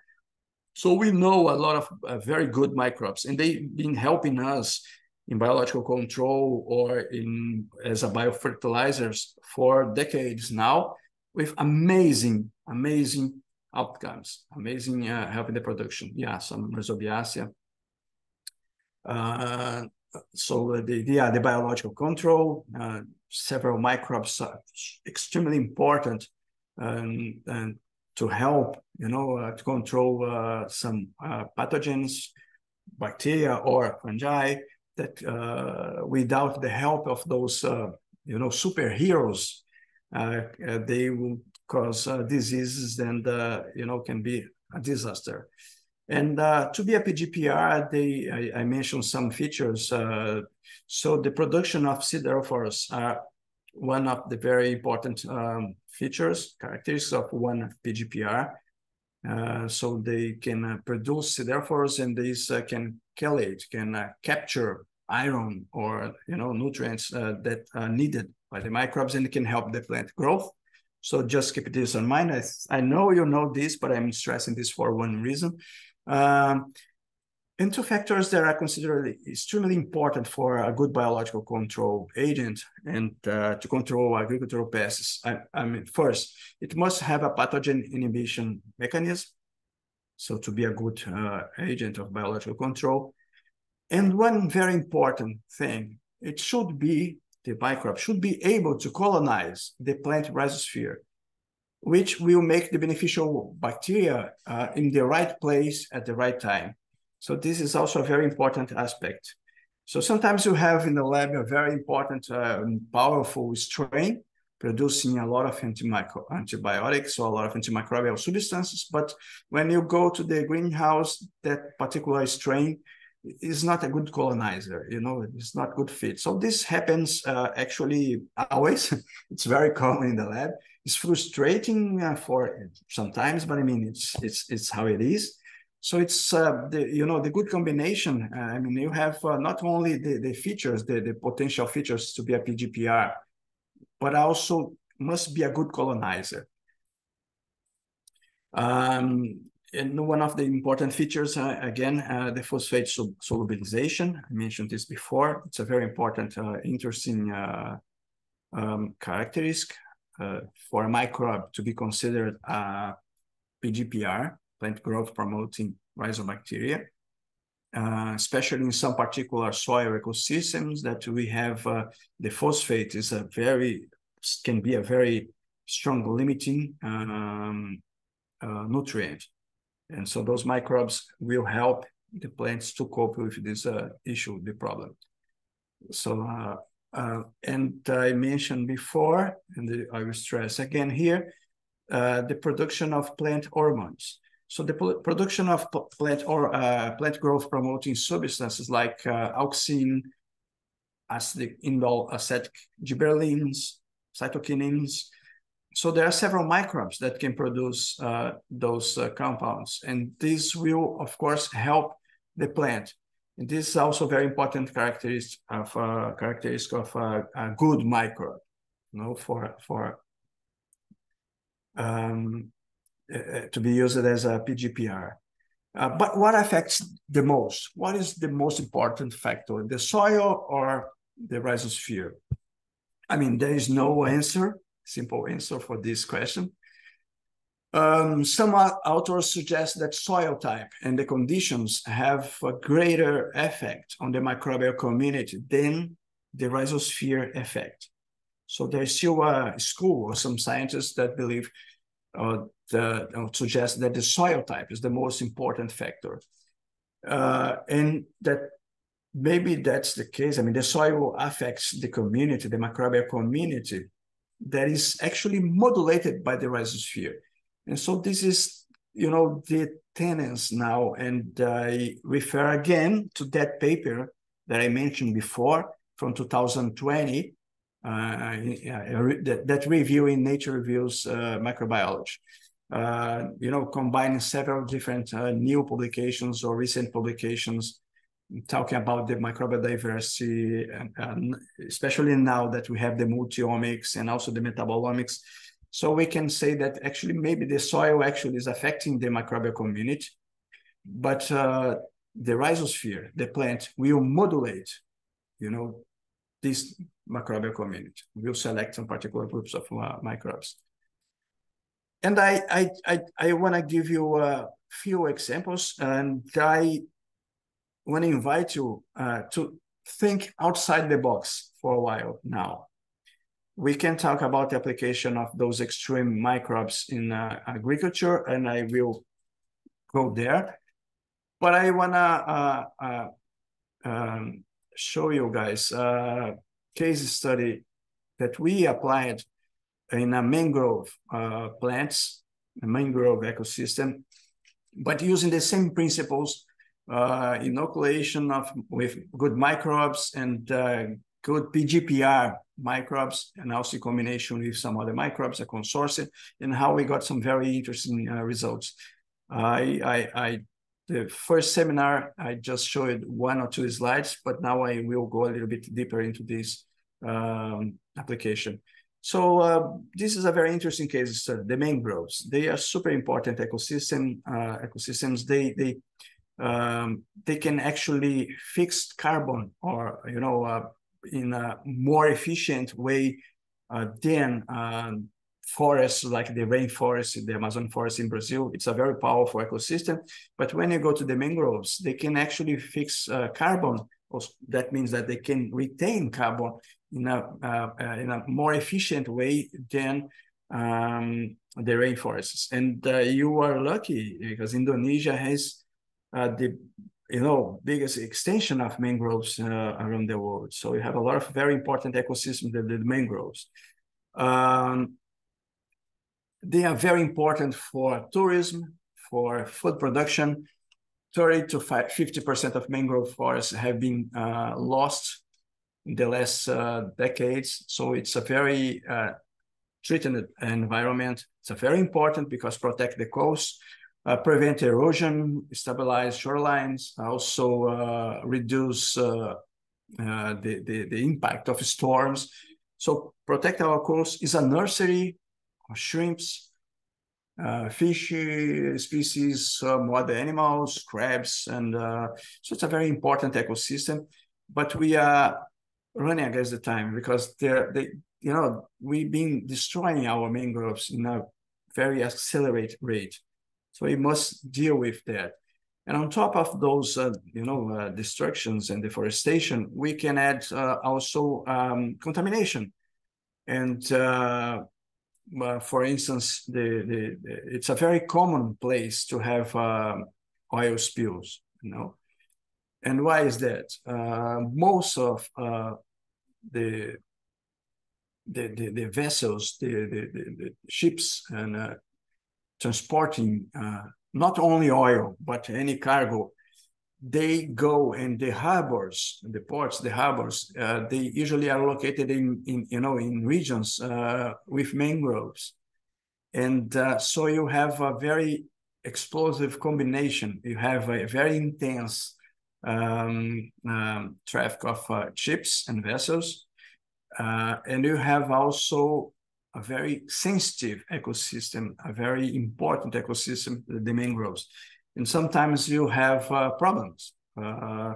So we know a lot of uh, very good microbes, and they've been helping us in biological control or in as a biofertilizers for decades now, with amazing, amazing outcomes, amazing uh, helping the production. Yeah, some rhizobiaceae. Uh, so the yeah the biological control uh, several microbes are extremely important um, and to help, you know, uh, to control uh, some uh, pathogens, bacteria or fungi that uh, without the help of those, you know, superheroes, they will cause diseases and, you know, can be a disaster. And uh, to be a PGPR, they I, I mentioned some features. Uh, so the production of siderophores are one of the very important um, features, characteristics of one PGPR. Uh, so they can uh, produce siderophores and these uh, can chelate, can uh, capture iron or you know nutrients uh, that are needed by the microbes and can help the plant growth. So just keep this in mind. I, I know you know this, but I'm stressing this for one reason. Um, and two factors that are considered extremely important for a good biological control agent and uh, to control agricultural pests. I, I, mean, first, it must have a pathogen inhibition mechanism. So to be a good uh, agent of biological control. And one very important thing, it should be, the microbe should be able to colonize the plant rhizosphere, which will make the beneficial bacteria uh, in the right place at the right time. So this is also a very important aspect. So sometimes you have in the lab a very important, uh, powerful strain producing a lot of antibiotics or a lot of antimicrobial substances. But when you go to the greenhouse, that particular strain is not a good colonizer you know it's not good fit. So this happens uh, actually always. *laughs* It's very common in the lab. It's frustrating uh, for sometimes but i mean it's it's it's how it is. So it's uh, the you know the good combination uh, i mean you have uh, not only the, the features the, the potential features to be a pgpr but also must be a good colonizer. Um, and one of the important features, uh, again, uh, the phosphate solubilization. I mentioned this before. It's a very important, uh, interesting uh, um, characteristic uh, for a microbe to be considered a PGPR, plant growth promoting rhizobacteria, uh, especially in some particular soil ecosystems that we have. the phosphate is a very, can be a very strong limiting um, nutrient and so those microbes will help the plants to cope with this uh, issue, the problem. So, uh, uh, and I mentioned before, and I will stress again here, uh, the production of plant hormones. So the production of plant or uh, plant growth promoting substances like uh, auxin, acetic indole acetic gibberellins, cytokinins, so there are several microbes that can produce uh, those uh, compounds, and this will, of course, help the plant. And this is also very important characteristic of uh, characteristic of uh, a good microbe, you know, for for um, uh, uh, to be used as a PGPR. but what affects the most? What is the most important factor? The soil or the rhizosphere? I mean, there is no answer simple answer for this question. Um, some authors suggest that soil type and the conditions have a greater effect on the microbial community than the rhizosphere effect. So there's still a school or some scientists that believe uh, uh, suggest that the soil type is the most important factor. Uh, and that maybe that's the case. I mean, the soil affects the community, the microbial community, that is actually modulated by the rhizosphere. And so this is, you know, the tenants now. And I refer again to that paper that I mentioned before from 2020, uh, that, that review in Nature Reviews uh, Microbiology. Uh, you know, combining several different uh, new publications or recent publications talking about the microbial diversity, and, and especially now that we have the multiomics and also the metabolomics. So we can say that actually maybe the soil actually is affecting the microbial community, but uh, the rhizosphere, the plant, will modulate, you know, this microbial community. We'll select some particular groups of uh, microbes. And I I I, I want to give you a few examples, and I want to invite you uh, to think outside the box for a while now. We can talk about the application of those extreme microbes in uh, agriculture, and I will go there. But I want to uh, uh, um, show you guys a case study that we applied in a mangrove uh, plants, a mangrove ecosystem but using the same principles, uh, inoculation of with good microbes and uh, good PGPR microbes, and also combination with some other microbes, a consortium, and how we got some very interesting uh, results. I, I, I, the first seminar, I just showed one or two slides, but now I will go a little bit deeper into this um, application. So uh, this is a very interesting case study. The mangroves, they are super important ecosystem uh, ecosystems. They they um, they can actually fix carbon or you know uh, in a more efficient way uh, than um, forests like the rainforest, the Amazon forest in Brazil. It's a very powerful ecosystem. But when you go to the mangroves, they can actually fix uh, carbon. That means that they can retain carbon in a uh, uh, in a more efficient way than um, the rainforests. And uh, you are lucky because Indonesia has the you know biggest extension of mangroves uh, around the world. So you have a lot of very important ecosystems, the, the mangroves. Um, they are very important for tourism, for food production. 30 to 50% of mangrove forests have been uh, lost in the last uh, decades. So it's a very uh, treated environment. It's a very important because protect the coast, uh, prevent erosion, stabilize shorelines, also uh, reduce uh, uh, the, the, the impact of storms. So protect our coast is a nursery of shrimps, fish species, some other animals, crabs, and so it's a very important ecosystem. But we are running against the time because they're they you know we've been destroying our mangroves in a very accelerated rate so we must deal with that. And on top of those uh, you know uh, destructions and deforestation we can add uh, also um, contamination. And uh, for instance the, the, the, it's a very common place to have uh, oil spills you know? And why is that? Uh, most of uh, the, the, the, the, vessels, the, the, the ships and uh, transporting uh, not only oil, but any cargo, they go in the harbors, the ports, the harbors, uh, they usually are located in, in, you know, in regions uh, with mangroves. And so you have a very explosive combination. You have a very intense um, um, traffic of uh, ships and vessels. Uh, and you have also a very sensitive ecosystem, a very important ecosystem, the mangroves. And sometimes you have uh, problems uh,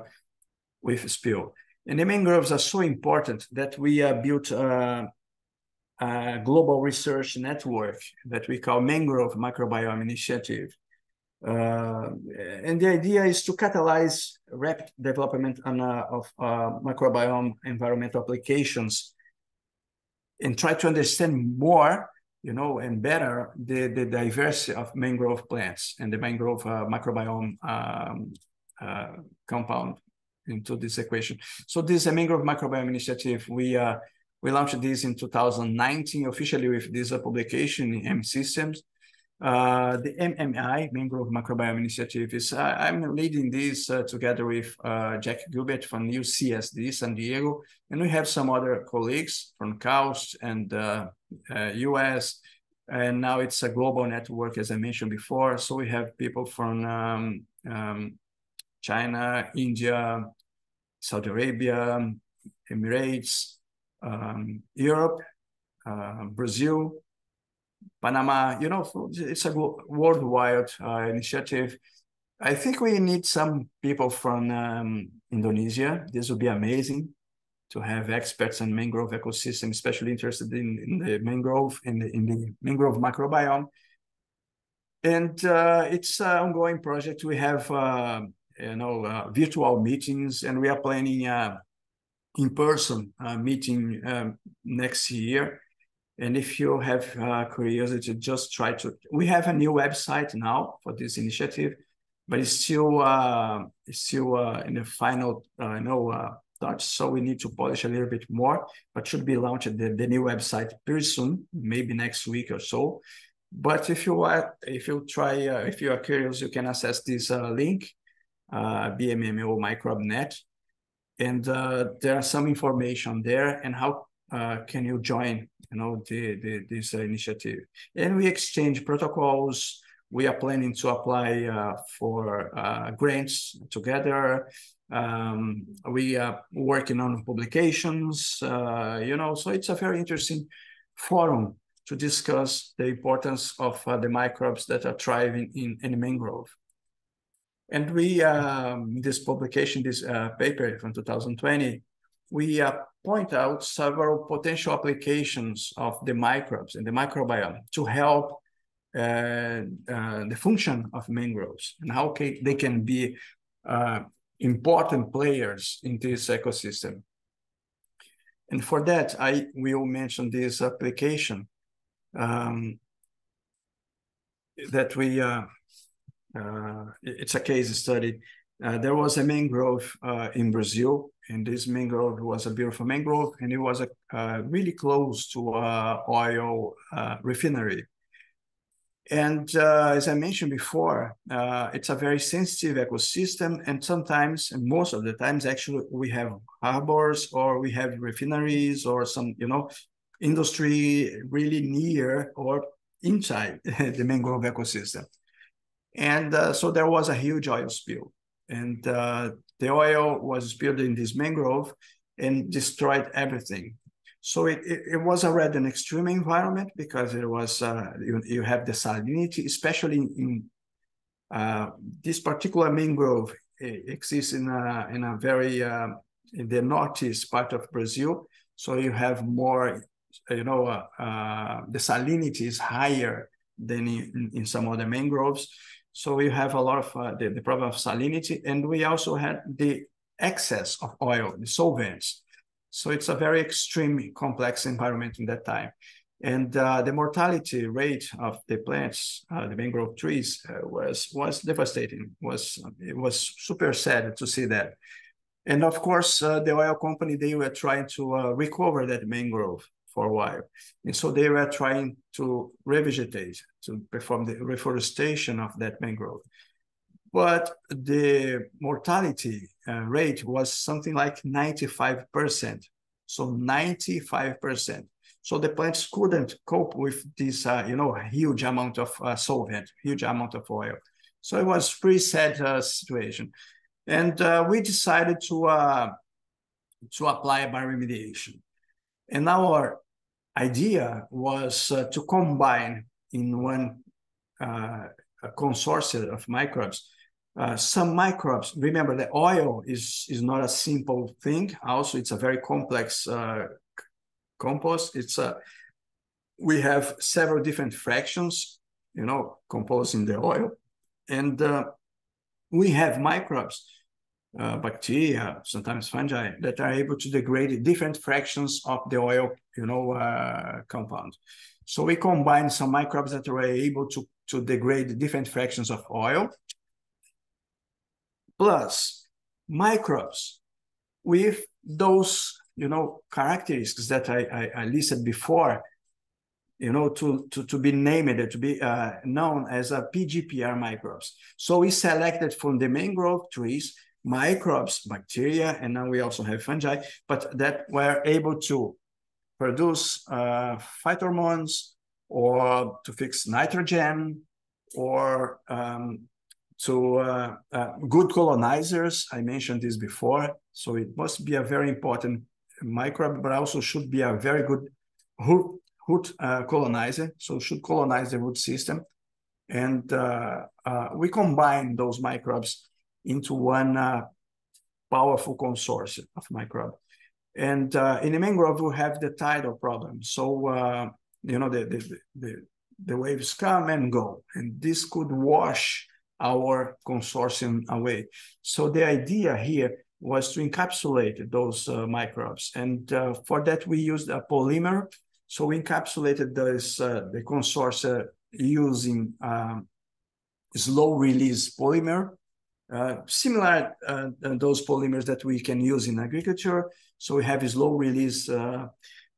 with spill. And the mangroves are so important that we uh, built a global research network that we call Mangrove Microbiome Initiative. Uh, and the idea is to catalyze rapid development on, uh, of uh, microbiome environmental applications and try to understand more, you know, and better the, the diversity of mangrove plants and the mangrove uh, microbiome um, uh, compound into this equation. So this is a mangrove microbiome initiative. We uh, we launched this in 2019 officially with this publication in mSystems. Uh, the MMI, Mangrove Microbiome Initiative, is uh, I'm leading this uh, together with uh, Jack Gilbert from UCSD San Diego, and we have some other colleagues from KAUST and US, uh, and now it's a global network, as I mentioned before. So we have people from um, um, China, India, Saudi Arabia, Emirates, um, Europe, uh, Brazil, Panama, you know, it's a worldwide uh, initiative. I think we need some people from um, Indonesia. This would be amazing to have experts in mangrove ecosystem, especially interested in, in the mangrove, in the, in the mangrove microbiome. And uh, it's an ongoing project. We have, uh, you know, uh, virtual meetings, and we are planning uh, in-person uh, meeting um, next year and if you have uh, curiosity, just try to. We have a new website now for this initiative, but it's still uh, it's still uh, in the final uh, know uh, touch. So we need to polish a little bit more. But should be launched the, the new website pretty soon, maybe next week or so. But if you are, if you try, uh, if you are curious, you can access this uh, link, uh, BMMO MicrobeNet, and uh, there are some information there and how uh, can you join, you know, the, the this initiative. And we exchange protocols. We are planning to apply uh, for grants together. Um, we are working on publications, you know, so it's a very interesting forum to discuss the importance of uh, the microbes that are thriving in, in mangrove. And we, um, this publication, this uh, paper from 2020, we uh, point out several potential applications of the microbes and the microbiome to help uh, uh, the function of mangroves and how can, they can be uh, important players in this ecosystem. And for that, I will mention this application um, that we, uh, uh, it's a case study. Uh, there was a mangrove uh, in Brazil, and this mangrove was a beautiful mangrove, and it was a, uh, really close to a oil uh, refinery. And as I mentioned before, it's a very sensitive ecosystem, and sometimes, and most of the times, actually, we have harbors or we have refineries or some, you know, industry really near or inside *laughs* the mangrove ecosystem. And uh, so there was a huge oil spill. And uh, the oil was spilled in this mangrove and destroyed everything. So it, it, it was already an extreme environment because it was uh, you, you have the salinity, especially in, uh, this particular mangrove exists in a, in a very uh, in the northeast part of Brazil. So you have more you know, uh, uh, the salinity is higher than in, in some other mangroves. So we have a lot of uh, the, the problem of salinity, and we also had the excess of oil, the solvents. So it's a very extreme complex environment in that time. And uh, the mortality rate of the plants, uh, the mangrove trees, uh, was was devastating. was It was super sad to see that. And of course, the oil company, they were trying to recover that mangrove for a while. And so they were trying to revegetate, to perform the reforestation of that mangrove. But the mortality uh, rate was something like 95%. So 95%. So the plants couldn't cope with this, uh, you know, huge amount of uh, solvent, huge amount of oil. So it was pretty sad uh, situation. And uh, we decided to, uh, to apply bioremediation. And our idea was uh, to combine in one uh, consortium of microbes uh, some microbes. Remember, the oil is is not a simple thing. Also, it's a very complex uh, compost. It's a we have several different fractions, you know, composing the oil, and uh, we have microbes uh, bacteria, sometimes fungi, that are able to degrade different fractions of the oil, you know, uh, compound. So we combine some microbes that were able to, to degrade different fractions of oil, plus microbes with those, you know, characteristics that I, I, I listed before, you know, to, to, to be named, to be uh, known as a PGPR microbes. So we selected from the mangrove trees microbes, bacteria, and now we also have fungi, but that were able to produce uh, phytohormones or to fix nitrogen or um, to uh, uh, good colonizers. I mentioned this before. So it must be a very important microbe, but also should be a very good root, uh, colonizer. So should colonize the root system. And uh, uh, we combine those microbes into one uh, powerful consortium of microbe. And uh, in the mangrove, we have the tidal problem. So, uh, you know, the, the, the, the, waves come and go, and this could wash our consortium away. So the idea here was to encapsulate those uh, microbes. And uh, for that, we used a polymer. So we encapsulated this, uh, the consortia using um, slow release polymer uh, similar uh, those polymers that we can use in agriculture. So we have slow release uh,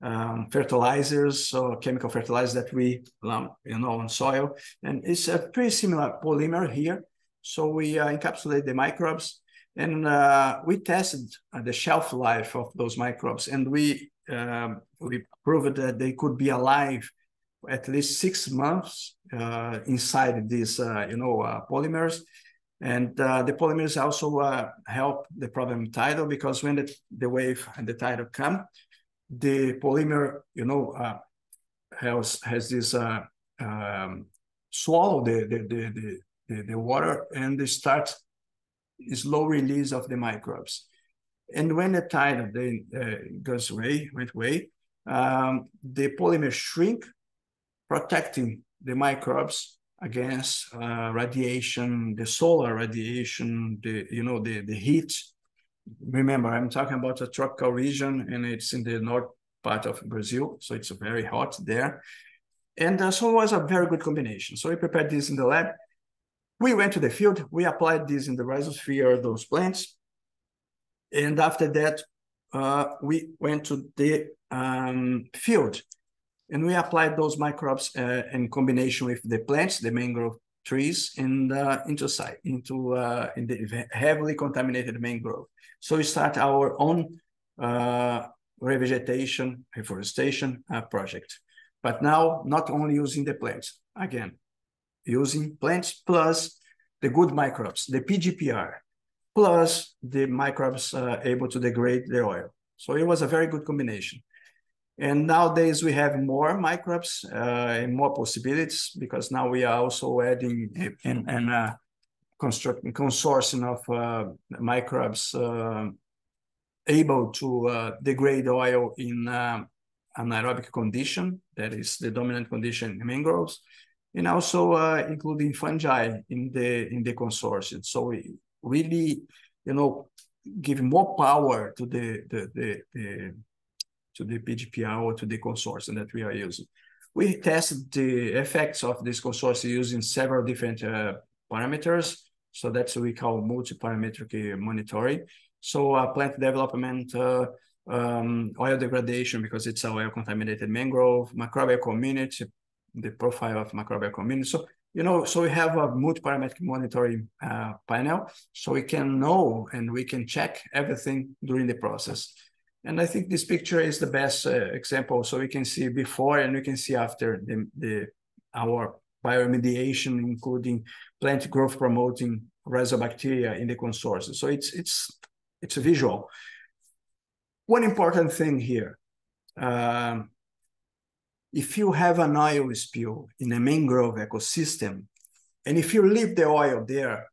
um, fertilizers so chemical fertilizers that we, um, you know, on soil. And it's a pretty similar polymer here. So we uh, encapsulate the microbes and uh, we tested uh, the shelf life of those microbes and we, um, we proved that they could be alive at least six months uh, inside these, uh, you know, uh, polymers. And uh, the polymers also uh, help the problem tidal because when the, the wave and the tidal come, the polymer, you know, uh, has has this uh, um, swallow the the, the the, the water and they start slow release of the microbes. And when the tide they, uh, goes away, went away, um, the polymer shrink, protecting the microbes against uh, radiation, the solar radiation, the you know the the heat. Remember, I'm talking about a tropical region, and it's in the north part of Brazil, so it's very hot there. And uh, so it was a very good combination. So we prepared this in the lab. We went to the field. We applied this in the rhizosphere, those plants, and after that, uh, we went to the um, field and we applied those microbes uh, in combination with the plants, the mangrove trees, and uh, into site, into uh, in the heavily contaminated mangrove. So we start our own uh, revegetation, reforestation uh, project. But now, not only using the plants, again, using plants plus the good microbes, the PGPR, plus the microbes uh, able to degrade the oil. So it was a very good combination. And nowadays we have more microbes uh, and more possibilities because now we are also adding and, and uh, constructing consortium of uh, microbes uh, able to uh, degrade oil in uh, anaerobic condition, that is the dominant condition in mangroves, and also including fungi in the in the consortium. So we really, you know, give more power to the the the, the to the PGPR or to the consortium that we are using. We tested the effects of this consortium using several different uh, parameters. So that's what we call multi-parametric monitoring. So uh, plant development, uh, um, oil degradation because it's a oil contaminated mangrove, microbial community, the profile of microbial community. So, you know, so we have a multi-parametric monitoring uh, panel so we can know and we can check everything during the process. And I think this picture is the best uh, example. So we can see before and we can see after the, the our bioremediation, including plant growth promoting rhizobacteria in the consortium. So it's it's it's a visual. One important thing here. Um, if you have an oil spill in a mangrove ecosystem, and if you leave the oil there,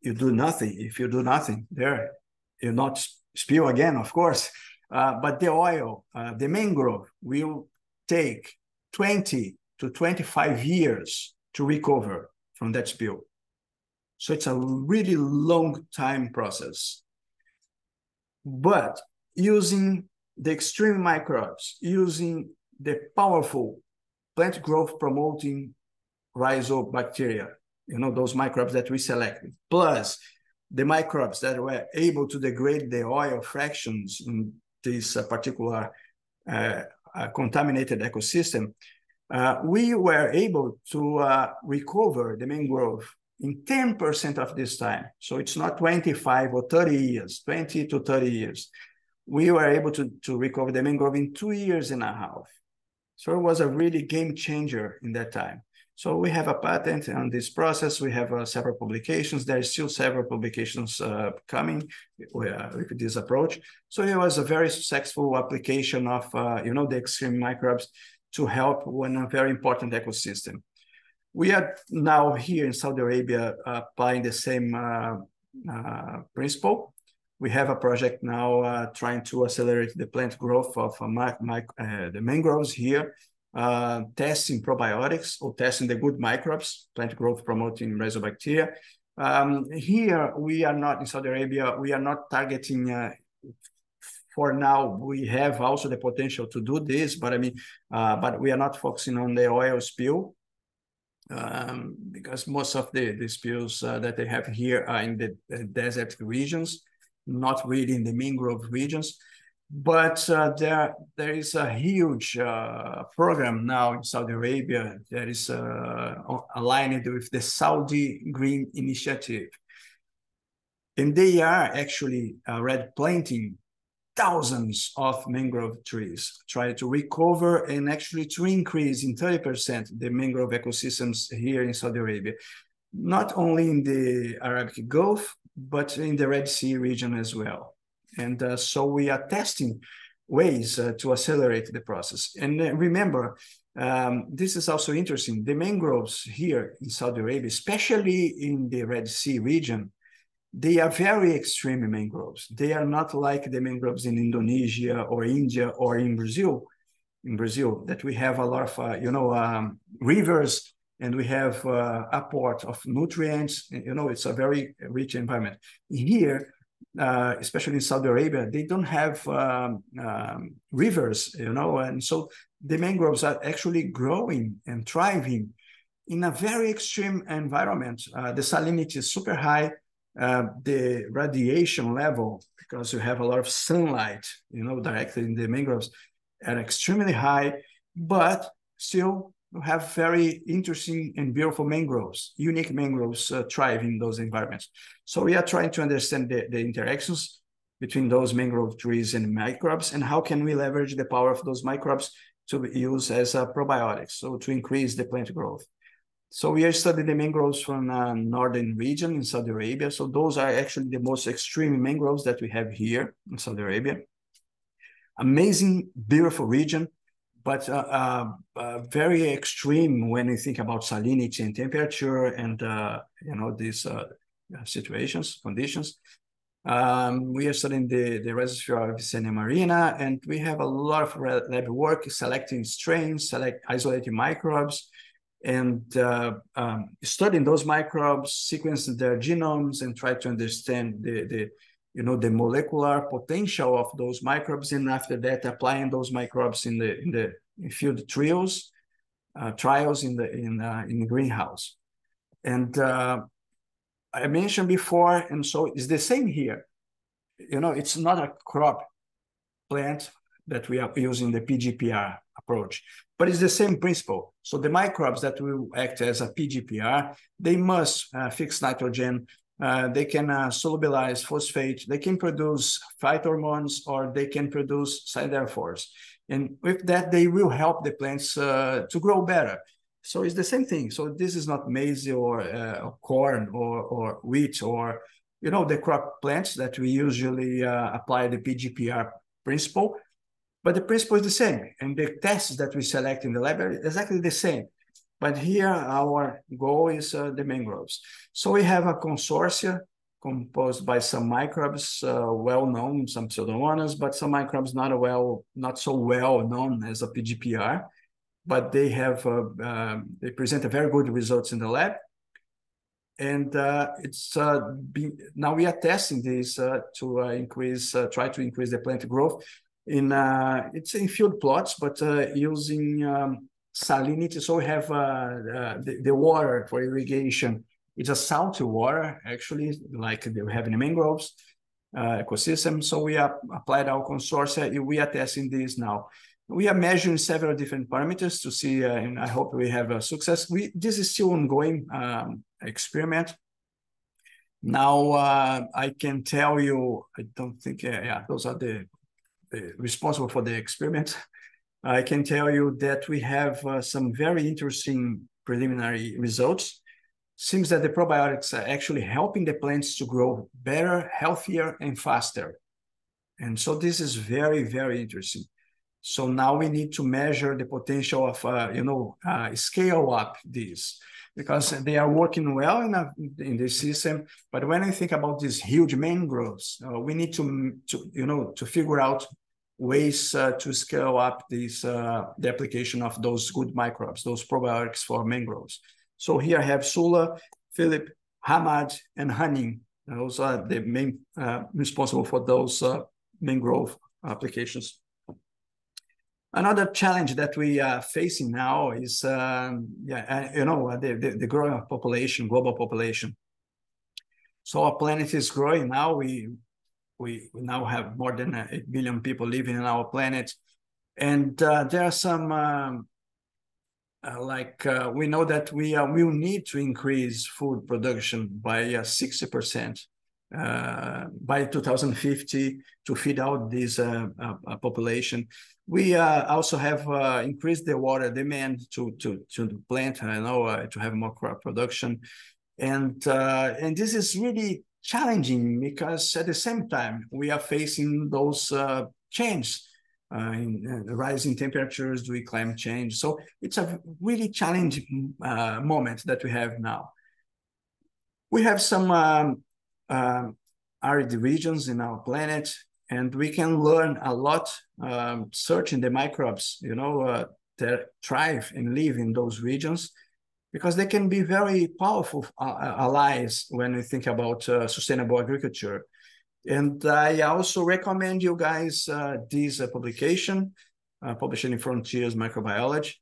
you do nothing. If you do nothing there, you're not spill again, of course, uh, but the oil, uh, the mangrove will take 20 to 25 years to recover from that spill. So it's a really long time process. But using the extreme microbes, using the powerful plant growth promoting rhizobacteria, you know, those microbes that we selected, plus the microbes that were able to degrade the oil fractions in this uh, particular uh, uh, contaminated ecosystem, we were able to recover the mangrove in 10% of this time. So it's not 25 or 30 years, 20 to 30 years. We were able to, to recover the mangrove in two years and a half. So it was a really game changer in that time. So we have a patent on this process. We have uh, several publications. There is still several publications uh, coming with, uh, with, this approach. So it was a very successful application of, uh, you know, the extreme microbes to help one a very important ecosystem. We are now here in Saudi Arabia applying the same uh, uh, principle. We have a project now trying to accelerate the plant growth of the mangroves here uh, testing probiotics or testing the good microbes, plant growth promoting rhizobacteria. Um, here, we are not in Saudi Arabia, we are not targeting, uh, for now, we have also the potential to do this, but I mean, uh, but we are not focusing on the oil spill um, because most of the, the spills uh, that they have here are in the, the desert regions, not really in the mangrove regions. But uh, there, there is a huge uh, program now in Saudi Arabia that is uh, aligned with the Saudi Green Initiative. And they are actually already planting thousands of mangrove trees, try to recover and actually to increase in 30% the mangrove ecosystems here in Saudi Arabia, not only in the Arabic Gulf, but in the Red Sea region as well. And uh, so we are testing ways uh, to accelerate the process. And uh, remember, um, this is also interesting. The mangroves here in Saudi Arabia, especially in the Red Sea region, they are very extreme mangroves. They are not like the mangroves in Indonesia or India or in Brazil. In Brazil, that we have a lot of uh, you know um, rivers and we have uh, apport of nutrients. You know, it's a very rich environment. Here, uh, especially in Saudi Arabia, they don't have um, um, rivers. You know, and so the mangroves are actually growing and thriving in a very extreme environment. Uh, the salinity is super high uh, the radiation level, because you have a lot of sunlight, you know, directly in the mangroves, are extremely high, but still have very interesting and beautiful mangroves, unique mangroves uh, thrive in those environments. So we are trying to understand the, the interactions between those mangrove trees and microbes, and how can we leverage the power of those microbes to use as a probiotics, so to increase the plant growth. So we are studying the mangroves from uh, northern region in Saudi Arabia. So those are actually the most extreme mangroves that we have here in Saudi Arabia. Amazing, beautiful region, but uh, uh, uh very extreme when you think about salinity and temperature and uh, you know these uh, situations, conditions. Um, we are studying the, the rhizosphere of Avicennia marina, and we have a lot of lab work selecting strains, select isolating microbes, and uh, um, studying those microbes, sequencing their genomes, and try to understand the, the you know the molecular potential of those microbes, and after that, applying those microbes in the in the field trials, uh, trials in the in uh, in the greenhouse, and uh, I mentioned before, and so it's the same here. You know, it's not a crop plant that we are using the PGPR approach. But it's the same principle. So the microbes that will act as a PGPR, they must uh, fix nitrogen, uh, they can uh, solubilize phosphate, they can produce phytohormones, or they can produce siderophores. And with that, they will help the plants uh, to grow better. So it's the same thing. So this is not maize or, uh, or corn or, or wheat or, you know, the crop plants that we usually uh, apply the PGPR principle. But the principle is the same, and the tests that we select in the lab are exactly the same. But here, our goal is uh, the mangroves. So we have a consortia composed by some microbes uh, well known, some pseudomonas, but some microbes not well, not so well known as a PGPR. But they have uh, um, they present a very good results in the lab, and uh, it's uh, been, now we are testing this uh, to increase, try to increase the plant growth in it's in field plots, but using um, salinity. So we have uh, the, the water for irrigation. It's a salty water, actually, like we have in the mangroves uh, ecosystem. So we are applied our consortia. We are testing this now. We are measuring several different parameters to see, uh, and I hope we have a success. We this is still ongoing um, experiment. Now uh, I can tell you, I don't think, yeah, those are the uh, responsible for the experiment, I can tell you that we have uh, some very interesting preliminary results. Seems that the probiotics are actually helping the plants to grow better, healthier, and faster. And so this is very, very interesting. So now we need to measure the potential of, uh, you know, uh, scale up these because they are working well in, a, in the system. But when I think about these huge mangroves, uh, we need to, to, you know, to figure out ways uh, to scale up this uh, the application of those good microbes, those probiotics for mangroves. So here I have Sula, Philip, Hamad, and Hanin. Those are the main uh, responsible for those uh, mangrove applications. Another challenge that we are facing now is, um, yeah, uh, you know, the, the, the growing population, global population. So our planet is growing now. We we, now have more than 8 billion people living on our planet. And uh, there are some, um, uh, like, uh, we know that we will need to increase food production by 60% uh, by 2050 to feed out this uh, uh, population. We also have increased the water demand to to to the plant, I know, to have more crop production, and and this is really challenging because at the same time we are facing those uh, changes uh, in uh, rising temperatures due climate change. So it's a really challenging uh, moment that we have now. We have some um, um, arid regions in our planet, and we can learn a lot um, searching the microbes, you know, uh, that thrive and live in those regions, because they can be very powerful uh, uh, allies when we think about uh, sustainable agriculture. And I also recommend you guys uh, this uh, publication, published in Frontiers Microbiology,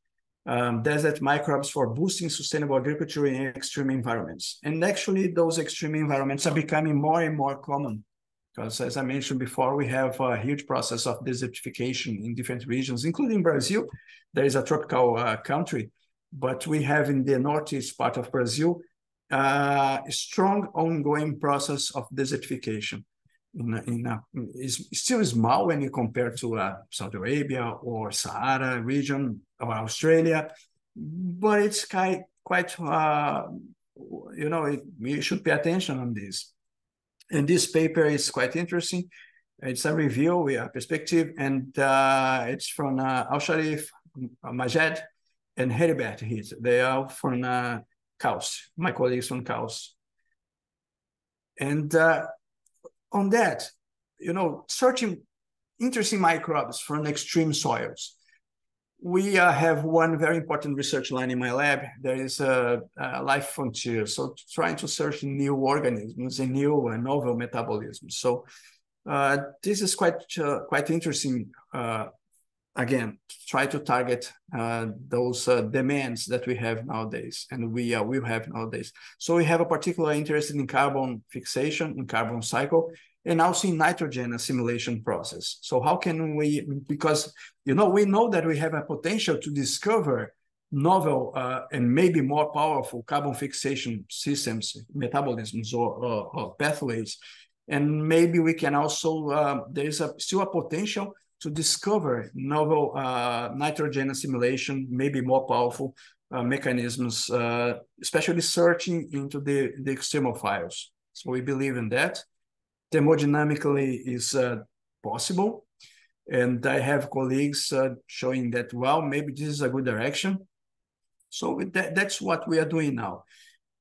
um, desert microbes for boosting sustainable agriculture in extreme environments. And actually, those extreme environments are becoming more and more common because, as I mentioned before, we have a huge process of desertification in different regions, including Brazil. There is a tropical uh, country, but we have in the northeast part of Brazil uh, a strong ongoing process of desertification in a, in a, is still small when you compare to uh, Saudi Arabia or Sahara region or Australia, but it's quite quite uh, you know it, we should pay attention on this. And this paper is quite interesting. It's a review, a perspective, and uh, it's from uh, Al Sharif, Majed, and Heribert Hirt. They are from uh, KAUST, my colleagues from KAUST. And uh, on that, you know, searching interesting microbes from extreme soils. We uh, have one very important research line in my lab. There is a, a life frontier, so trying to search new organisms and new and novel metabolisms. So uh, this is quite uh, quite interesting. Again, try to target uh, those uh, demands that we have nowadays, and we uh, will have nowadays. So we have a particular interest in carbon fixation, in carbon cycle, and also in nitrogen assimilation process. So how can we, because, you know, we know that we have a potential to discover novel uh, and maybe more powerful carbon fixation systems, metabolisms or, or, or pathways. And maybe we can also, uh, there is a, still a potential to discover novel uh, nitrogen assimilation, maybe more powerful uh, mechanisms, uh, especially searching into the, the extremophiles. So we believe in that thermodynamically is uh, possible. And I have colleagues uh, showing that, well, maybe this is a good direction. So that, that's what we are doing now.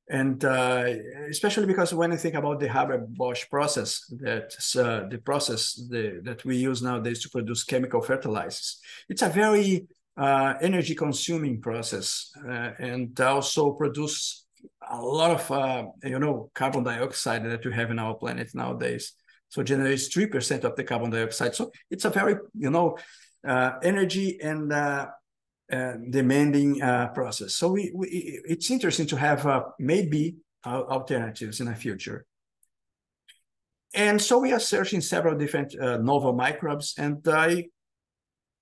And uh, especially because when I think about the Haber-Bosch process, that's uh, the process the, that we use nowadays to produce chemical fertilizers, it's a very uh, energy consuming process uh, and also produce a lot of uh, you know carbon dioxide that we have in our planet nowadays. So generates three percent of the carbon dioxide. So it's a very you know uh, energy and uh, uh demanding uh, process. So we, we, it's interesting to have uh, maybe alternatives in the future. And so we are searching several different novel microbes, and I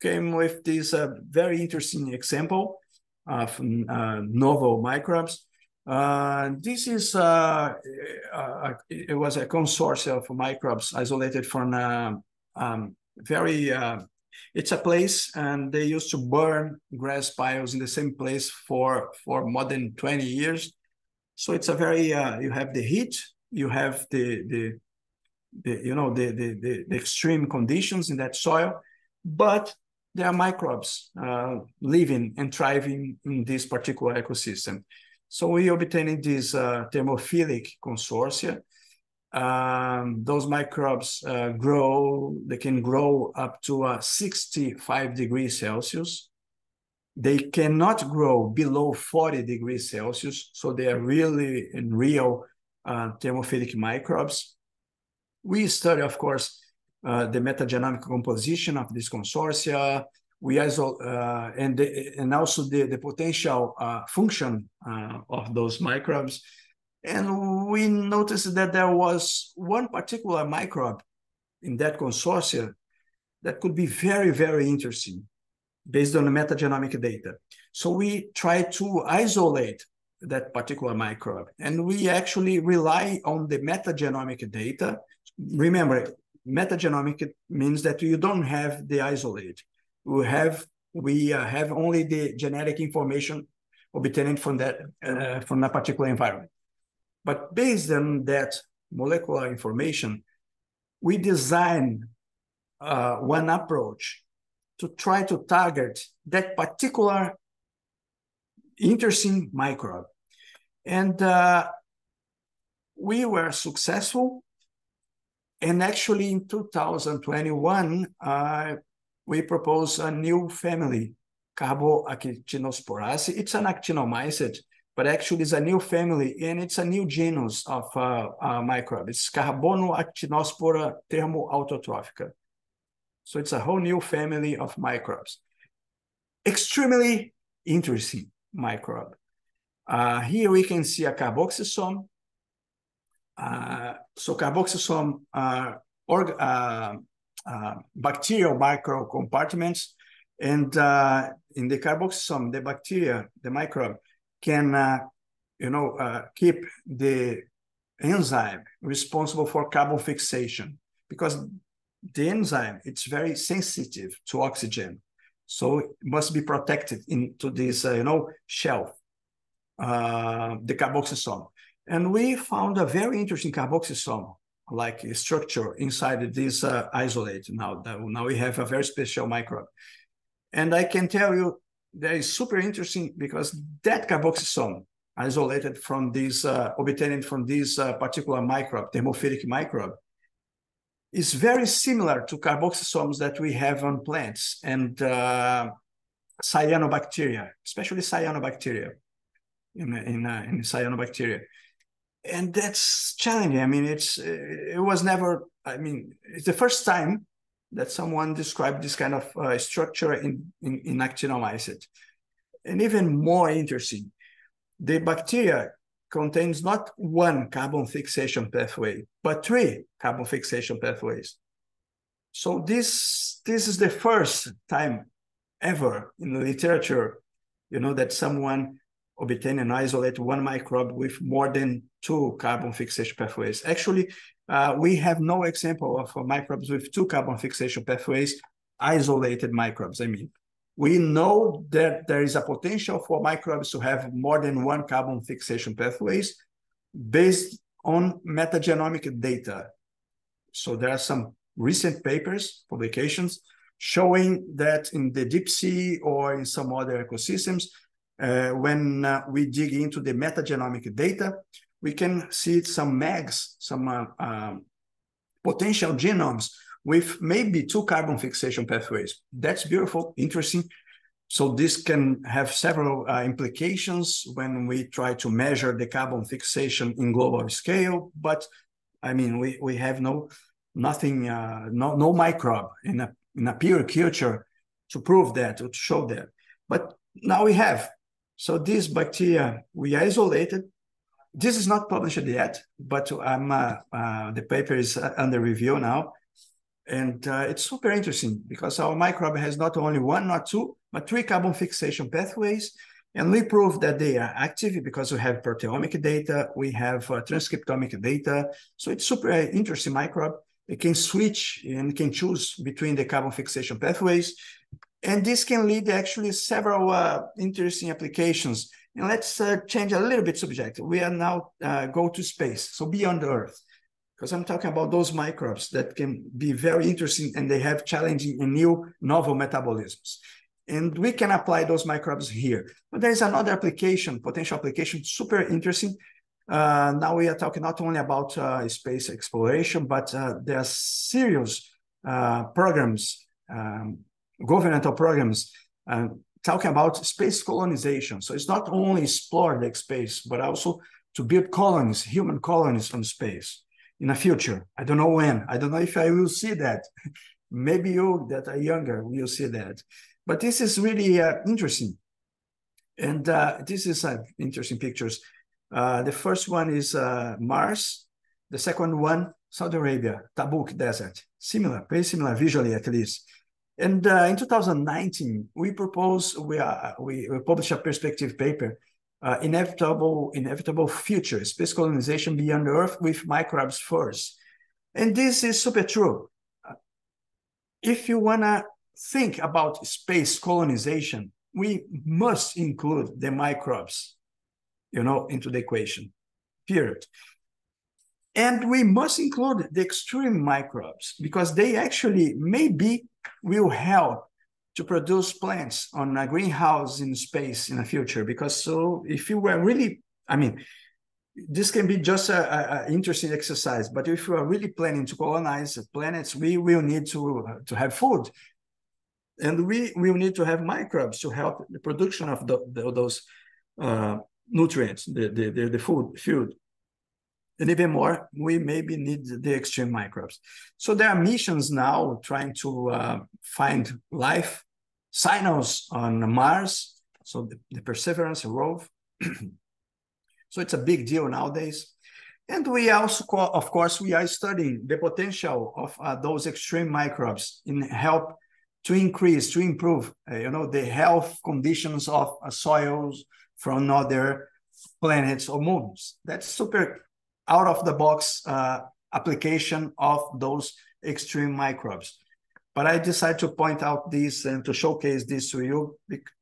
came with this very interesting example of novel microbes uh, this is uh, uh, it was a consortium of microbes isolated from uh, um, very uh, it's a place and they used to burn grass piles in the same place for for more than 20 years so it's a very uh, you have the heat you have the the, the you know the, the, the extreme conditions in that soil but there are microbes living and thriving in this particular ecosystem so we obtained this uh, thermophilic consortia. Um, those microbes uh, grow, they can grow up to uh, 65 degrees Celsius. They cannot grow below 40 degrees Celsius. So they are really and real uh, thermophilic microbes. We study, of course, uh, the metagenomic composition of this consortia, we also uh, and the, and also the the potential uh, function of those microbes, and we noticed that there was one particular microbe in that consortium that could be very, very interesting based on the metagenomic data. So we try to isolate that particular microbe. And we actually rely on the metagenomic data. Remember, metagenomic means that you don't have the isolate. We have we uh, have only the genetic information obtained from that uh, from a particular environment. But based on that molecular information, we design uh, one approach to try to target that particular interesting microbe. And uh, we were successful. And actually, in 2021, uh, we proposed a new family, Carbonactinosporaceae. It's an actinomycete, but actually it's a new family and it's a new genus of uh, uh, microbe. It's Carbonactinospora thermoautotrophica. So it's a whole new family of microbes. Extremely interesting microbe. Uh, here we can see a carboxysome. Uh, so carboxysome are org uh, uh, bacterial microcompartments. And uh, in the carboxysome, the bacteria, the microbe, can uh, you know, keep the enzyme responsible for carbon fixation because the enzyme it's very sensitive to oxygen so it must be protected into this, uh, you know, shelf, uh, the carboxysome. And we found a very interesting carboxysome like structure inside this uh, isolate now. Now we have a very special microbe. And I can tell you that is super interesting because that carboxysome isolated from this, uh, obtained from this uh, particular microbe, thermophilic microbe, is very similar to carboxysomes that we have on plants and uh, cyanobacteria, especially cyanobacteria in, in, uh, in cyanobacteria. And that's challenging. I mean, it's it was never, I mean, it's the first time that someone described this kind of uh, structure in, in, in actinomycete. And even more interesting, the bacteria contains not one carbon fixation pathway, but three carbon fixation pathways. So this, this is the first time ever in the literature, you know, that someone obtain and isolate one microbe with more than two carbon fixation pathways. Actually, uh, we have no example of microbes with two carbon fixation pathways, isolated microbes, I mean we know that there is a potential for microbes to have more than one carbon fixation pathways based on metagenomic data. So there are some recent papers, publications, showing that in the deep sea or in some other ecosystems, uh, when uh, we dig into the metagenomic data, we can see some MAGs, some uh, um, potential genomes with maybe two carbon fixation pathways. That's beautiful, interesting. So this can have several uh, implications when we try to measure the carbon fixation in global scale. But I mean, we, we have no nothing, uh, no no microbe in a in a pure culture to prove that or to show that. But now we have. So this bacteria we isolated. This is not published yet, but I'm uh, uh the paper is uh, under review now. And uh, it's super interesting because our microbe has not only one, not two, but three carbon fixation pathways. And we prove that they are active because we have proteomic data, we have uh, transcriptomic data. So it's super interesting microbe. It can switch and can choose between the carbon fixation pathways. And this can lead actually several interesting applications. And let's uh, change a little bit subject. We are now uh, go to space, so beyond Earth because I'm talking about those microbes that can be very interesting and they have challenging and new novel metabolisms. And we can apply those microbes here. But there's another application, potential application, super interesting. Uh, now we are talking not only about uh, space exploration, but uh, there are serious uh, programs, um, governmental programs, talking about space colonization. So it's not only explore the space, but also to build colonies, human colonies on space in the future. I don't know when. I don't know if I will see that. *laughs* Maybe you that are younger will see that. But this is really uh, interesting. And uh, this is uh, interesting pictures. Uh, the first one is uh, Mars. The second one Saudi Arabia, Tabuk Desert, similar, very similar visually at least. And uh, in 2019, we proposed, we, uh, we, we published a perspective paper, uh, Inevitable Inevitable Future, Space Colonization Beyond Earth with Microbes First. And this is super true. If you want to think about space colonization, we must include the microbes, you know, into the equation, period. And we must include the extreme microbes because they actually maybe will help to produce plants on a greenhouse in space in the future. Because so if you were really, I mean, this can be just an interesting exercise, but if you are really planning to colonize planets, we will need to, to have food. And we will need to have microbes to help the production of the, the, those uh, nutrients, the, the, the, the food, food. And even more, we maybe need the extreme microbes. So there are missions now trying to uh, find life signals on Mars. So the, the Perseverance rove. *clears throat* so it's a big deal nowadays. And we also, of course, we are studying the potential of uh, those extreme microbes in help to increase, to improve, uh, you know, the health conditions of uh, soils from other planets or moons. That's super out of the box uh, application of those extreme microbes. But I decided to point out this and to showcase this to you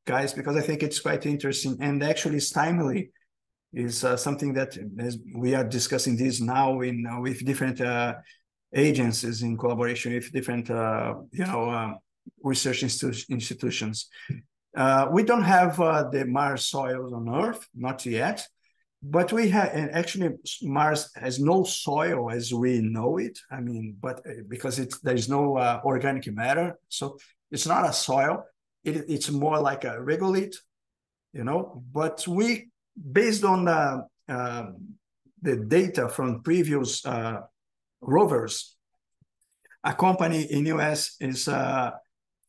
guys because I think it's quite interesting and actually it's timely. Is uh, something that we are discussing this now in uh, with different uh, agencies in collaboration with different uh, you know um, research institu institutions. Uh, we don't have the Mars soils on Earth, not yet, but we have and actually mars has no soil as we know it. I mean but uh, because it's there's no uh, organic matter. So it's not a soil. It, it's more like a regolith you know? But we based on the, uh, the data from previous uh, rovers a company in us is uh,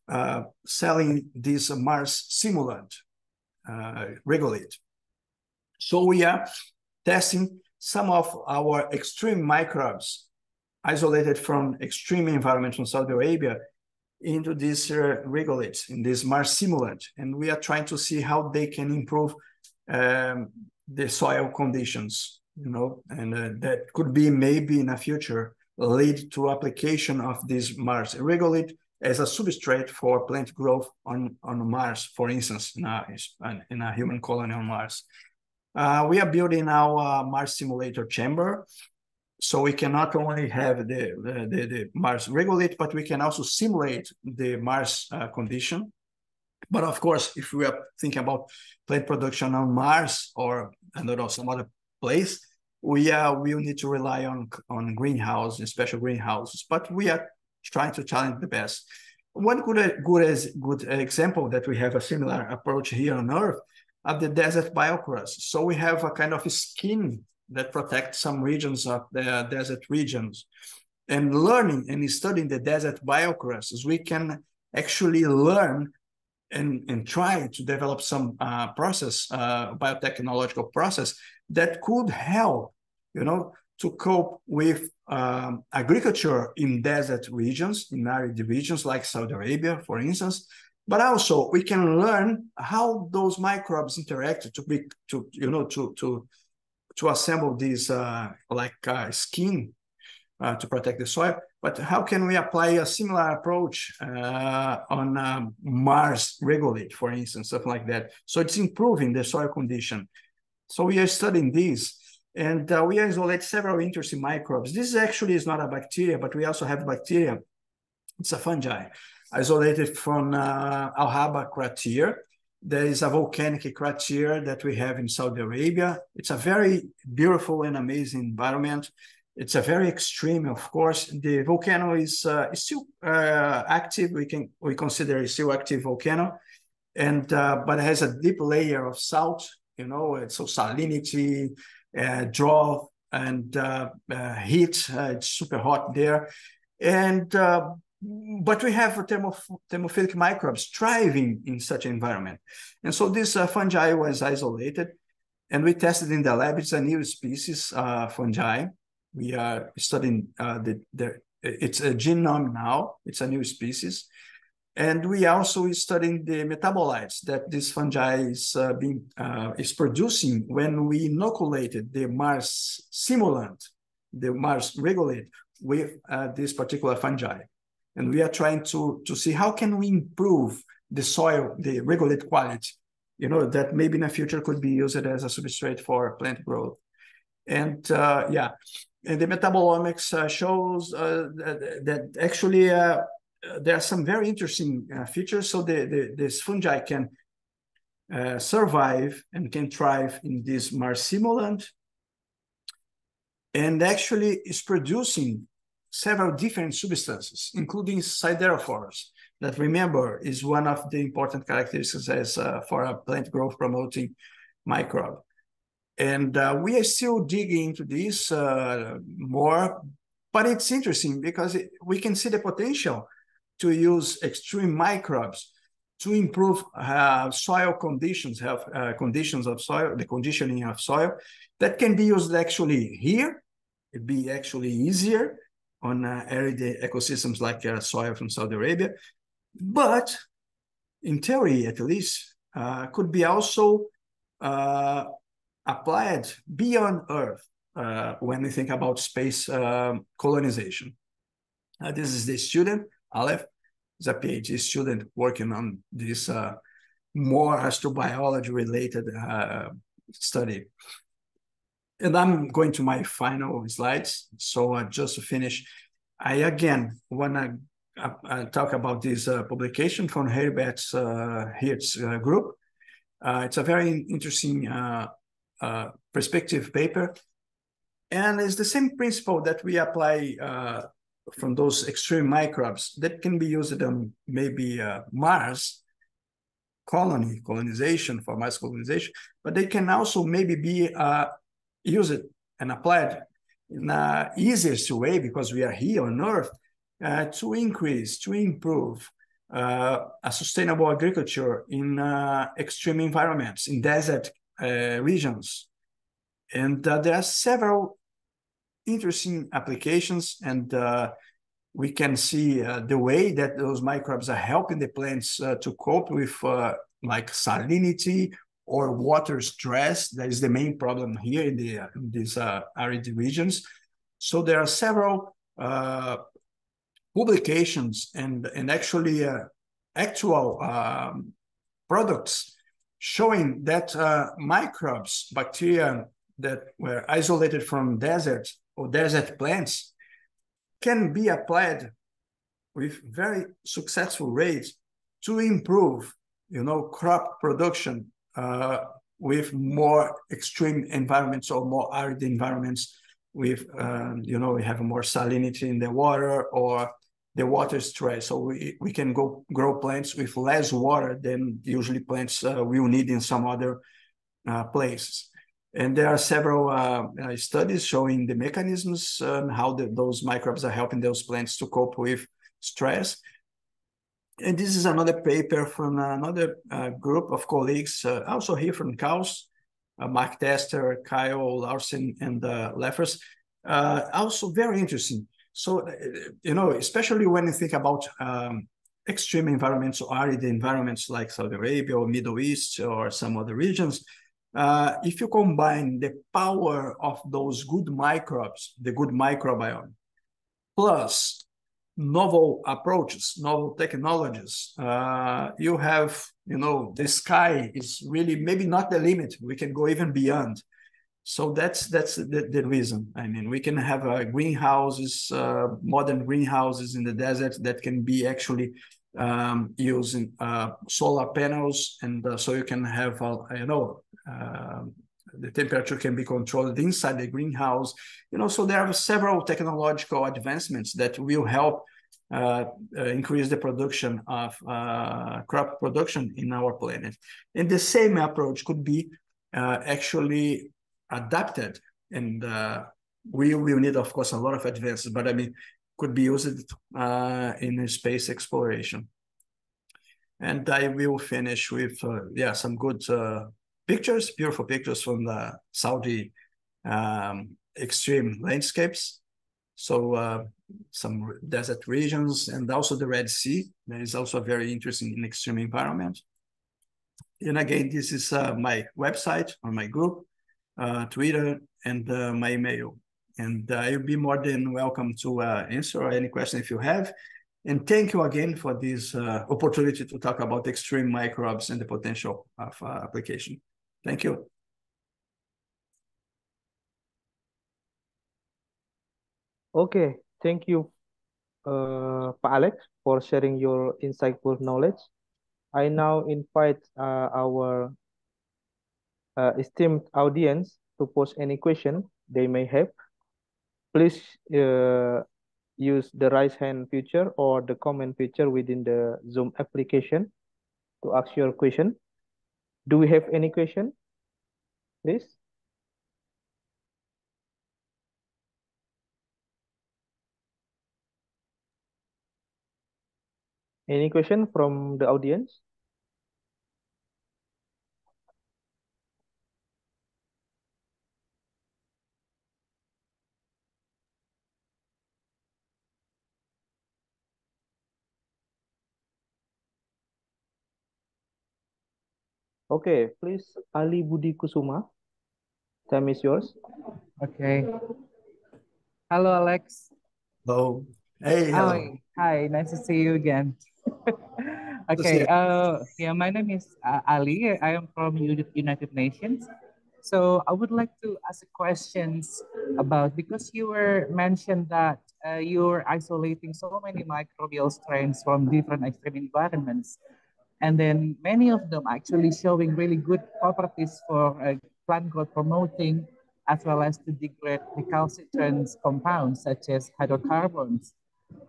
uh, selling this mars simulant regolith so we are testing some of our extreme microbes isolated from extreme environment from Saudi Arabia into this uh, regolith, in this Mars simulant. And we are trying to see how they can improve um, the soil conditions, you know, and uh, that could be maybe in the future lead to application of this Mars regolith as a substrate for plant growth on, on Mars, for instance, in a, in a human colony on Mars. Uh, we are building our Mars simulator chamber. So we can not only have the, the, the Mars regolith, but we can also simulate the Mars uh, condition. But of course, if we are thinking about plant production on Mars or I don't know some other place, we uh, will need to rely on on greenhouses, special greenhouses. But we are trying to challenge the best. One good good good example that we have a similar approach here on Earth of the desert biocrust. So we have a kind of skin that protects some regions of the desert regions. And learning and studying the desert biocrusts, we can actually learn and, and try to develop some uh, process, uh, biotechnological process that could help, you know, to cope with um, agriculture in desert regions, in arid regions like Saudi Arabia, for instance, but also we can learn how those microbes interact to be to you know to to to assemble these uh, like uh, skin uh, to protect the soil. But how can we apply a similar approach uh, on um, Mars regolith, for instance, stuff like that? So it's improving the soil condition. So we are studying this. And uh, we isolate several interesting microbes. This actually is not a bacteria, but we also have bacteria. It's a fungi isolated from uh, Al Wahbah crater. There is a volcanic crater that we have in Saudi Arabia. It's a very beautiful and amazing environment. It's a very extreme, of course. The volcano is, uh, is still uh, active. We can we consider it still active volcano, and uh, but it has a deep layer of salt. You know, so salinity, uh, drought, and uh, heat. it's super hot there, and but we have thermoph thermophilic microbes thriving in such an environment. And so this uh, fungi was isolated and we tested in the lab. It's a new species uh, fungi We are studying uh, the, the it's a genome now. It's a new species, and we also studying the metabolites that this fungi is uh, being uh, is producing when we inoculated the Mars simulant, the Mars regolith with uh, this particular fungi, and we are trying to to see how can we improve the soil, the regolith quality, you know, that maybe in the future could be used as a substrate for plant growth. And uh, yeah, and the metabolomics uh, shows uh, that, that, actually uh, there are some very interesting uh, features. So the, the, this fungi can uh, survive and can thrive in this Mars simulant and actually is producing several different substances, including siderophores that remember is one of the important characteristics as uh, for a plant growth promoting microbe. And uh, we are still digging into this uh, more, but it's interesting because it, we can see the potential to use extreme microbes to improve uh, soil conditions, health uh, conditions of soil, the conditioning of soil. That can be used actually here. It'd be actually easier on uh, arid ecosystems like soil from Saudi Arabia but in theory at least, uh, could be also uh, applied beyond Earth uh, when we think about space um, colonization. Uh, this is the student, Aleph, is a PhD student working on this uh, more astrobiology related uh, study. And I'm going to my final slides. So just to finish, I again want to uh, talk about this uh, publication from Heribert's uh, Hirt's uh, group. Uh, it's a very interesting uh, perspective paper. And it's the same principle that we apply from those extreme microbes that can be used on maybe Mars colony, colonization, for Mars colonization, but they can also maybe be used and apply it in the easiest way because we are here on Earth uh, to increase, to improve uh, a sustainable agriculture in uh, extreme environments, in desert uh, regions. And uh, there are several interesting applications and uh, we can see the way that those microbes are helping the plants to cope with like salinity or water stress. That is the main problem here in, the, in these arid regions. So there are several uh, publications and, and actually uh, actual um, products showing that uh, microbes, bacteria that were isolated from desert or desert plants can be applied with very successful rates to improve, you know, crop production uh, with more extreme environments or more arid environments with, um, you know, we have more salinity in the water or the water stress. So we, we can go grow plants with less water than usually plants uh, will need in some other uh, places. And there are several uh, uh studies showing the mechanisms, um, how the, those microbes are helping those plants to cope with stress. And this is another paper from another uh, group of colleagues, uh, also here from KAUST, Mark Tester, Kyle Larson, and Leffers. also very interesting so, you know, especially when you think about um, extreme environments or arid environments like Saudi Arabia or Middle East or some other regions, uh, if you combine the power of those good microbes, the good microbiome, plus novel approaches, novel technologies, uh, you have, you know, the sky is really maybe not the limit. We can go even beyond. So that's that's the, the reason. I mean, we can have uh, greenhouses, uh, modern greenhouses in the desert that can be actually um, using uh, solar panels, and uh, so you can have, you know, uh, the temperature can be controlled inside the greenhouse. You know, so there are several technological advancements that will help increase the production of crop production in our planet. And the same approach could be actually adapted and uh, we will need of course a lot of advances but i mean could be used uh, in space exploration and i will finish with uh, yeah some good uh, pictures beautiful pictures from the saudi um, extreme landscapes. So uh, some desert regions and also the Red Sea. That is also very interesting in extreme environment. And again, this is uh, my website or my group, uh, Twitter, and uh, my email. And I'll be more than welcome to uh, answer any question if you have. And thank you again for this uh, opportunity to talk about extreme microbes and the potential of application. Thank you. Okay, thank you, uh, Alex, for sharing your insightful knowledge. I now invite uh, our uh, esteemed audience to post any question they may have. Please uh, use the raise hand feature or the comment feature within the Zoom application to ask your question. Do we have any question, please? Any question from the audience? Okay, please, Ali Budi Kusuma. Time is yours. Okay. Hello, Alex. Hello. Hey, hello. Hi, hi, nice to see you again. *laughs* Okay, uh, yeah, my name is uh, Ali. I am from United Nations. So I would like to ask questions about, because you were mentioned that uh, you're isolating so many microbial strains from different extreme environments. And then many of them actually showing really good properties for uh, plant growth promoting, as well as to degrade recalcitrant compounds such as hydrocarbons.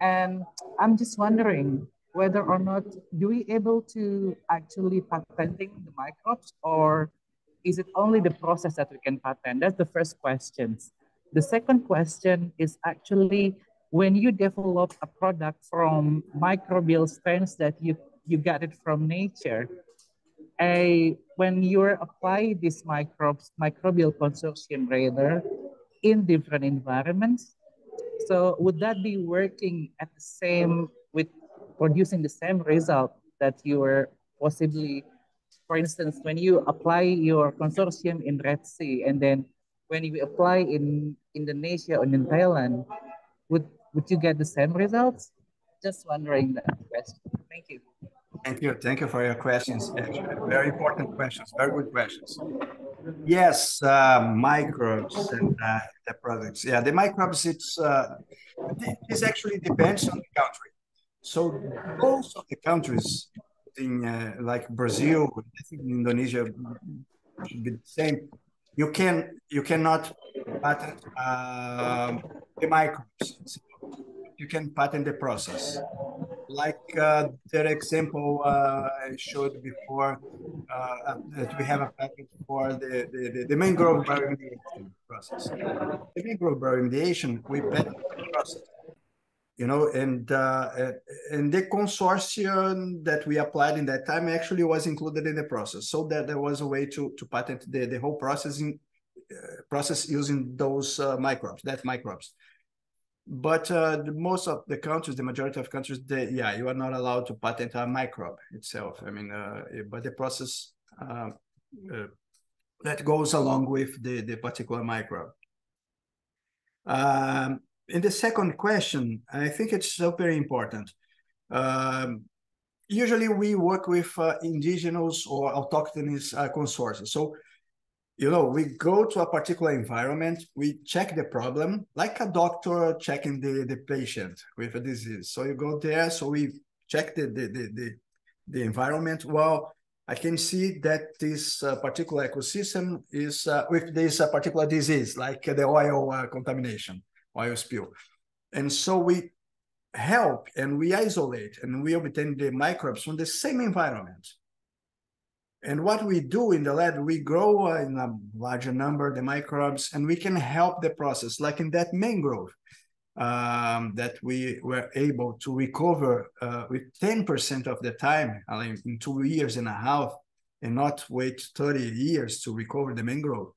And I'm just wondering, whether or not do we able to actually patenting the microbes or is it only the process that we can patent? That's the first question. The second question is actually when you develop a product from microbial strains that you, you got it from nature, a, when you apply these microbes, microbial consortium rather, in different environments, so would that be working at the same with producing the same result that you were possibly, for instance, when you apply your consortium in Red Sea and then when you apply in Indonesia or in Thailand, would, would you get the same results? Just wondering that question. Thank you. Thank you. Thank you for your questions. Very important questions. Very good questions. Yes, uh, microbes and uh, the products. Yeah, the microbes, it's uh, this actually depends on the country. So most of the countries in uh, like Brazil, I think Indonesia should be the same. You can you cannot patent uh, the microbes. You can patent the process. Like uh, that example uh, I showed before, uh, that we have a patent for the, the, the mangrove bioremediation process. The mangrove bioremediation, we patent the process you know, and uh, and the consortium that we applied in that time actually was included in the process, so that there was a way to to patent the the whole processing uh, process using those uh, microbes, that microbes. But uh, most of the countries, the majority of countries, they, yeah, you are not allowed to patent a microbe itself. I mean, uh, but the process uh, that goes along with the the particular microbe. Um, in the second question, I think it's super important. Um, usually we work with uh, indigenous or autochthonous uh, consortia. So, you know, we go to a particular environment, we check the problem, like a doctor checking the, the patient with a disease. So you go there, so we check the, the, the, the, the environment. Well, I can see that this uh, particular ecosystem is uh, with this uh, particular disease, like the oil uh, contamination oil spill. And so we help and we isolate and we obtain the microbes from the same environment. And what we do in the lab, we grow uh, in a larger number the microbes and we can help the process, like in that mangrove um, that we were able to recover uh, with 10% of the time I mean, in two years and a half and not wait 30 years to recover the mangrove.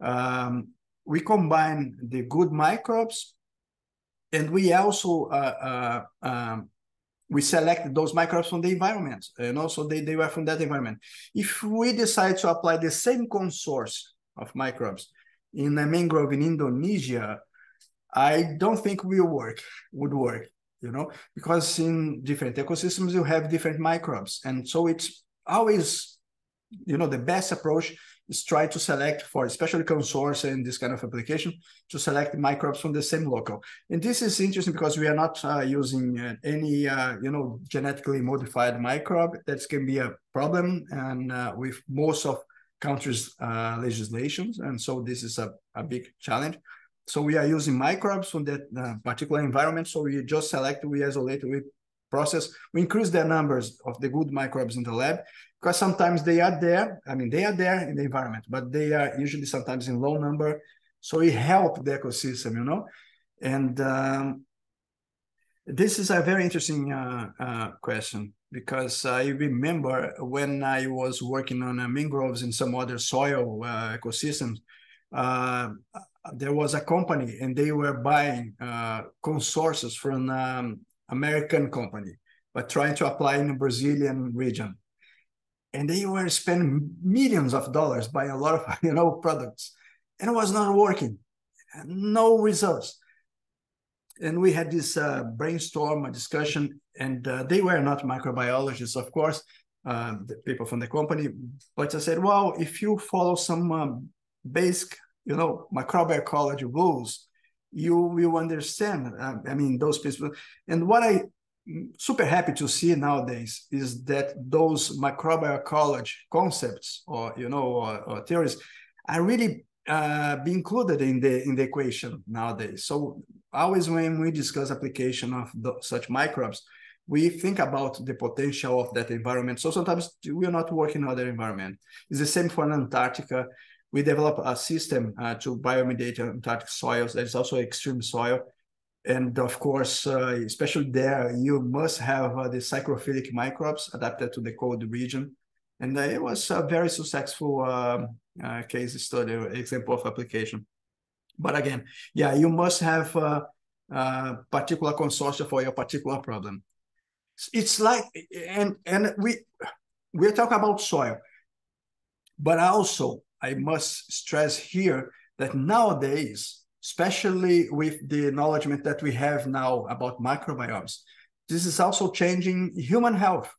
Um, we combine the good microbes, and we also uh, uh, um, we select those microbes from the environment, and also they, they were from that environment. If we decide to apply the same consource of microbes in a mangrove in Indonesia, I don't think will work, would work, you know, because in different ecosystems you have different microbes. And so it's always, you know, the best approach is try to select for especially consortia in this kind of application to select microbes from the same local. And this is interesting because we are not uh, using uh, any, uh, you know, genetically modified microbe. That can be a problem and uh, with most of countries' uh, legislations. And so this is a, a big challenge. So we are using microbes from that uh, particular environment. So we just select, we isolate, we process, we increase the numbers of the good microbes in the lab because sometimes they are there. I mean, they are there in the environment, but they are usually sometimes in low number. So it helps the ecosystem, you know. And um, this is a very interesting uh, uh, question because I remember when I was working on uh, mangroves in some other soil uh, ecosystems, uh, there was a company and they were buying uh, consortiums from um, American company, but trying to apply in the Brazilian region. And they were spending millions of dollars buying a lot of *laughs* you know products, and it was not working, no results. And we had this uh, brainstorm, a discussion, and uh, they were not microbiologists, of course, uh, the people from the company. But I said, well, if you follow some um, basic, you know, microbiology rules, you will understand. Uh, I mean, those people. And what I super happy to see nowadays is that those microbiology concepts or you know or, or theories are really uh, be included in the in the equation nowadays. So always when we discuss application of the, such microbes, we think about the potential of that environment. So sometimes we are not working in other environment. It's the same for Antarctica. We develop a system uh, to bioremediate Antarctic soils. There's also extreme soil and of course, uh, especially there, you must have uh, the psychrophilic microbes adapted to the cold region. And uh, it was a very successful um, uh, case study, example of application. But again, yeah, you must have a, a particular consortia for your particular problem. It's like, and and we we're talking about soil, but also I must stress here that nowadays especially with the acknowledgement that we have now about microbiomes. This is also changing human health.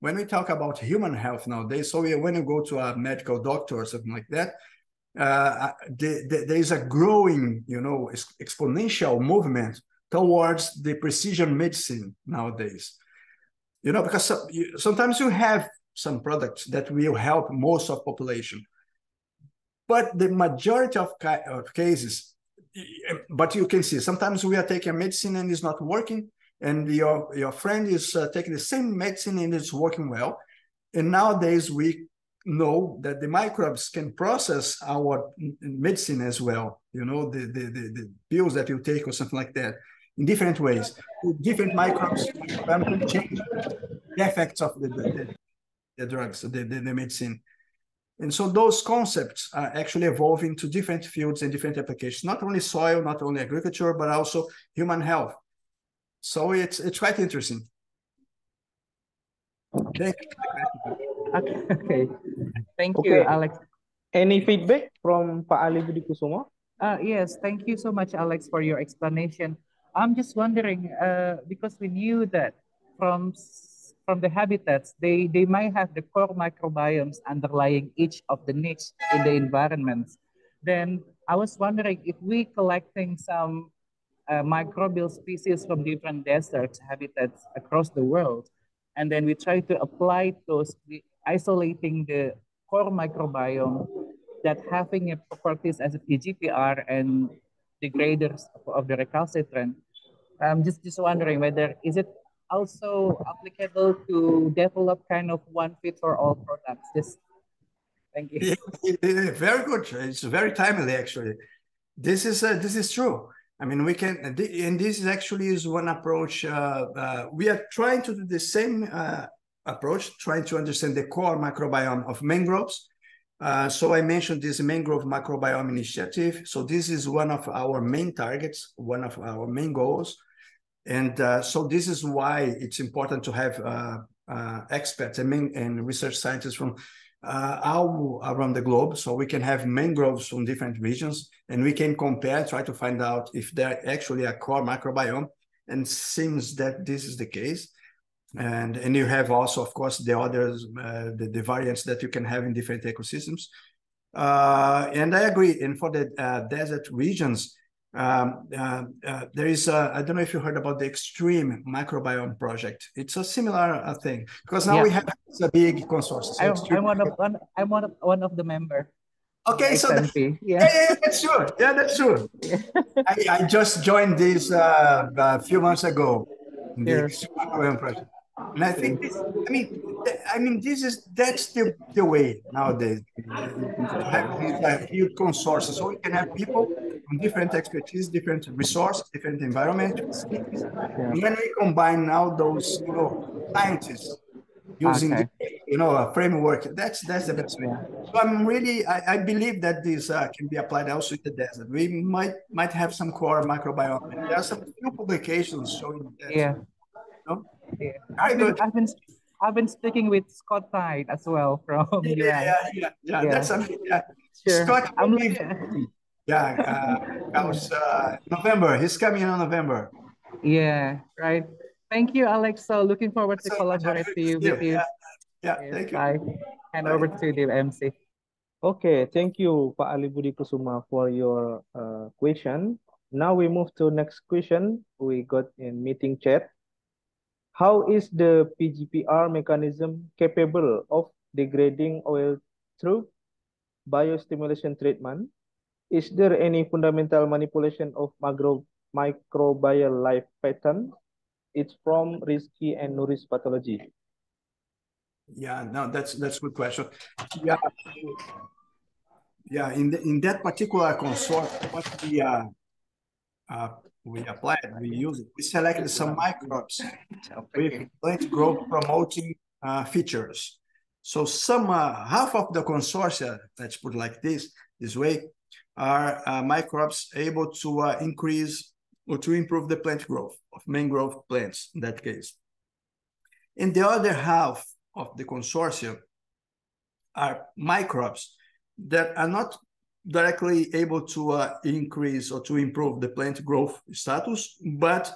When we talk about human health nowadays, so when you go to a medical doctor or something like that, uh, the, the, there is a growing, you know, exponential movement towards the precision medicine nowadays. You know, because sometimes you have some products that will help most of population, but the majority of, ca of cases but you can see sometimes we are taking medicine and it's not working and your your friend is uh, taking the same medicine and it's working well. And nowadays we know that the microbes can process our medicine as well you know the the, the, the pills that you take or something like that in different ways. Different microbes can change the effects of the, the, the drugs the, the, the medicine and so those concepts are actually evolving to different fields and different applications, not only soil, not only agriculture, but also human health. So it's it's quite interesting. Okay. Okay. Thank okay. you, Alex. Any feedback from Pak Ali Budi Kusuma? Uh, yes, thank you so much, Alex, for your explanation. I'm just wondering, uh, because we knew that from from the habitats, they, they might have the core microbiomes underlying each of the niche in the environments. Then I was wondering if we collecting some uh, microbial species from different deserts habitats across the world, and then we try to apply those, isolating the core microbiome that having a properties as a PGPR and degraders of the recalcitrant. I'm just, just wondering whether is it also applicable to develop kind of one fit for all products. This, thank you. Yeah, very good. It's very timely, actually. This is uh, this is true. I mean, we can, and this is actually is one approach. Uh, uh, we are trying to do the same uh, approach, trying to understand the core microbiome of mangroves. Uh, so I mentioned this mangrove microbiome initiative. So this is one of our main targets, one of our main goals. And uh, so this is why it's important to have uh, uh experts and, main, and research scientists from uh, all around the globe. So we can have mangroves from different regions and we can compare, try to find out if they're actually a core microbiome. And seems that this is the case and and you have also of course the others uh, the, the variants that you can have in different ecosystems uh, and i agree and for the desert regions um, uh, uh, there is I don't know if you heard about the extreme microbiome project it's a similar uh, thing because now yeah. we have a big consortium so I'm, I'm, one of one i'm one of one of the member Okay, so that, yeah. yeah. yeah, that's true. Yeah, that's true. *laughs* I, I just joined this a few months ago. The Microbiome project. And I think this, I mean, I mean, this is that's the, the way nowadays. Have these huge consortia, so we can have people different expertise, different resources, different environment. Yeah. When we combine now those, you know, scientists using, okay. the, you know, a framework, that's that's the best way. So I'm really, I, I believe that this uh, can be applied also in the desert. We might might have some core microbiome. There are some few publications showing that. Yeah. Know? Yeah. I've been, I've been I've been speaking with Scott Tighe as well from yeah, yeah, yeah, yeah, yeah. That's something. Yeah. Sure. Scott, I'm like, *laughs* yeah, uh, was uh, November. He's coming in November. Yeah, right. Thank you, Alex. So looking forward to so collaborate with you. With you. Yeah, yeah. thank you. Bye. Hand Bye. over to the MC. Okay, thank you, Pak Ali Budi Kusuma, for your uh, question. Now we move to next question we got in meeting chat. How is the PGPR mechanism capable of degrading oil through biostimulation treatment? Is there any fundamental manipulation of micro microbial life pattern? It's from Rizky and Nuris pathology. Yeah, no, that's that's a good question. Yeah, yeah. In the, in that particular consort, what we uh, uh, we applied, we used, we selected some microbes with plant growth promoting uh, features. So some uh, half of the consortia, let's put like this, this way, are uh, microbes able to uh, increase or to improve the plant growth of mangrove plants in that case. And the other half of the consortium are microbes that are not directly able to uh, increase or to improve the plant growth status, but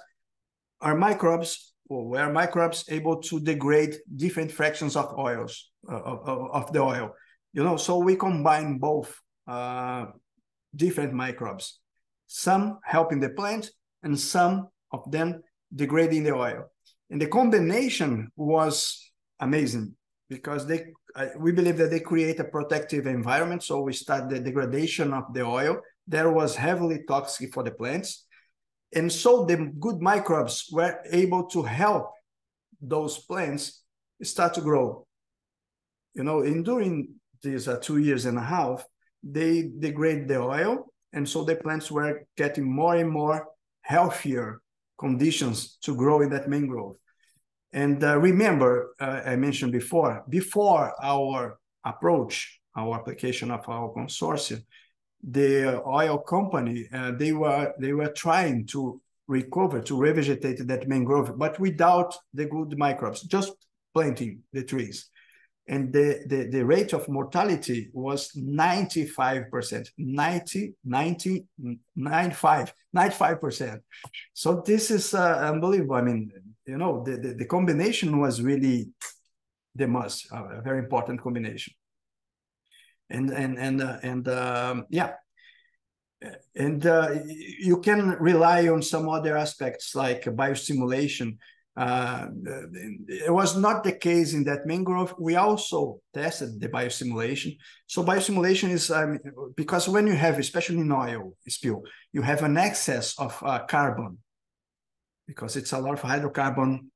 are microbes or were microbes able to degrade different fractions of oils uh, of, of, the oil. You know, so we combine both uh, different microbes, some helping the plant and some of them degrading the oil. And the combination was amazing because they we believe that they create a protective environment. So we start the degradation of the oil. That was heavily toxic for the plants. And so the good microbes were able to help those plants start to grow. You know, in during these uh, two years and a half, they degrade the oil. And so the plants were getting more and more healthier conditions to grow in that mangrove. And uh, remember, uh, I mentioned before, before our approach, our application of our consortium, the oil company, uh, they were they were trying to recover, to revegetate that mangrove, but without the good microbes, just planting the trees. And the, the, the rate of mortality was 95%, 90, 90, 95, 95%. So this is uh, unbelievable. I mean, you know, the, the, the combination was really the must, a very important combination. And and and uh, and um, yeah, and uh, you can rely on some other aspects like biostimulation. Uh, it was not the case in that mangrove. We also tested the biostimulation. So biostimulation is um, because when you have, especially in oil spill, you have an excess of uh, carbon because it's a lot of hydrocarbon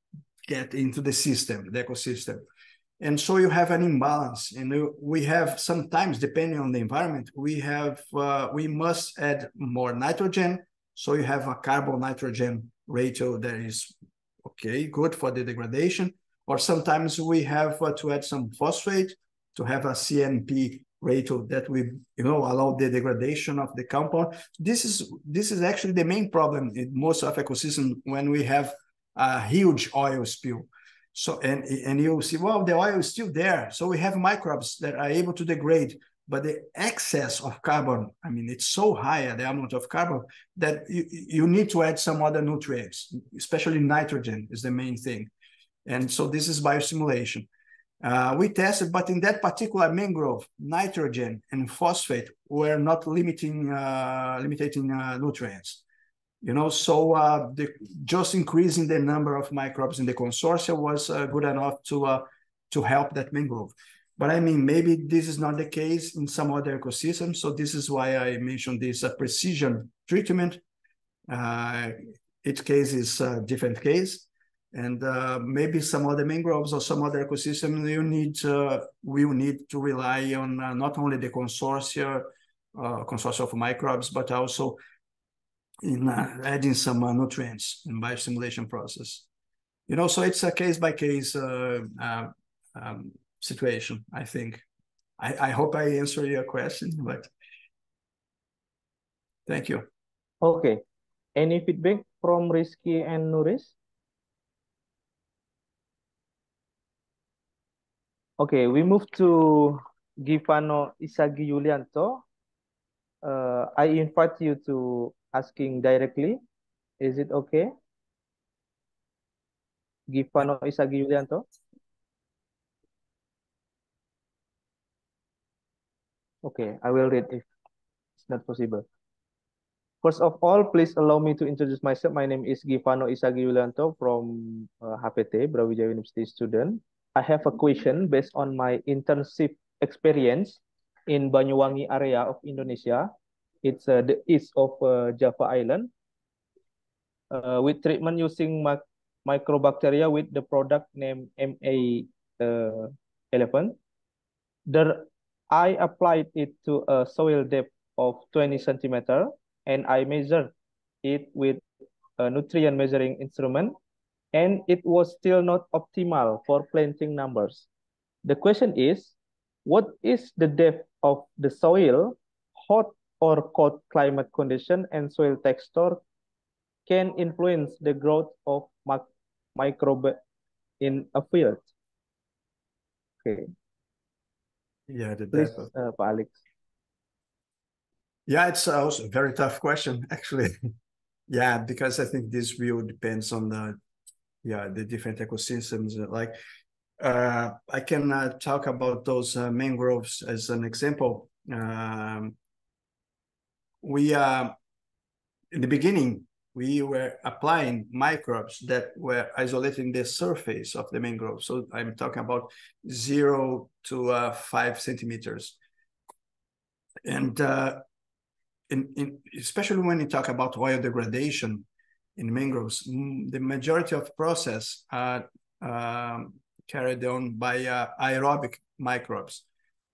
get into the system, the ecosystem. And so you have an imbalance. And we have sometimes, depending on the environment, we have uh, we must add more nitrogen. So you have a carbon nitrogen ratio that is okay, good for the degradation. Or sometimes we have uh, to add some phosphate to have a CNP rate that we you know allow the degradation of the compound. This is this is actually the main problem in most of ecosystem when we have a huge oil spill. So and and you see, well, the oil is still there. So we have microbes that are able to degrade, but the excess of carbon, I mean, it's so high the amount of carbon that you, you need to add some other nutrients, especially nitrogen is the main thing. And so this is biostimulation. Uh, we tested, but in that particular mangrove, nitrogen and phosphate were not limiting uh, limiting uh, nutrients. You know, so uh, the, just increasing the number of microbes in the consortia was uh, good enough to uh, to help that mangrove. But I mean, maybe this is not the case in some other ecosystems. So this is why I mentioned this a precision treatment. each case is a different case and uh, maybe some other mangroves or some other ecosystem you need uh, will need to rely on uh, not only the consortia uh, consortia of microbes but also in uh, adding some uh, nutrients in biostimulation process you know so it's a case by case um, situation i think I, I hope i answer your question but thank you okay any feedback from Rizky and Nuris Okay, we move to Gifano Isagi Yulianto. Uh, I invite you to asking directly. Is it okay? Gifano Isagi Yulianto. Okay, I will read if it's not possible. First of all, please allow me to introduce myself. My name is Givano Isagi Yulianto from uh, HPT, Brawijaya University student. I have a question based on my internship experience in Banyuwangi area of Indonesia. It's uh, the east of uh, Java Island. Uh, with treatment using mic microbacteria with the product name MA11. Uh, there, I applied it to a soil depth of 20 centimeter and I measured it with a nutrient measuring instrument and it was still not optimal for planting numbers. The question is, what is the depth of the soil, hot or cold climate condition and soil texture can influence the growth of microbe in a field? Okay. Yeah, the Please. Uh, Alex. Yeah, it's also a very tough question, *laughs* actually. yeah, because I think this will depends on the yeah the different ecosystems like uh, I can uh, talk about those uh, mangroves as an example. Um, we uh, in the beginning we were applying microbes that were isolating the surface of the mangrove. So I'm talking about zero to uh, five centimeters, and uh, in, in especially when you talk about oil degradation, in mangroves, the majority of process are um, carried on by uh, aerobic microbes.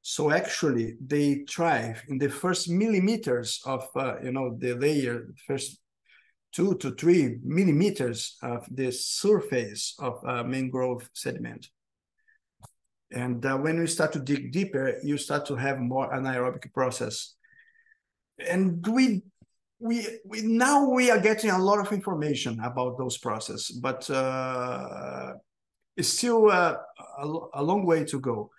So actually, they thrive in the first millimeters of uh, you know the layer, first two to three millimeters of the surface of uh, mangrove sediment. And uh, when we start to dig deeper, you start to have more anaerobic process. And we we, we now we are getting a lot of information about those processes, but uh, it's still uh, a, a, long way to go.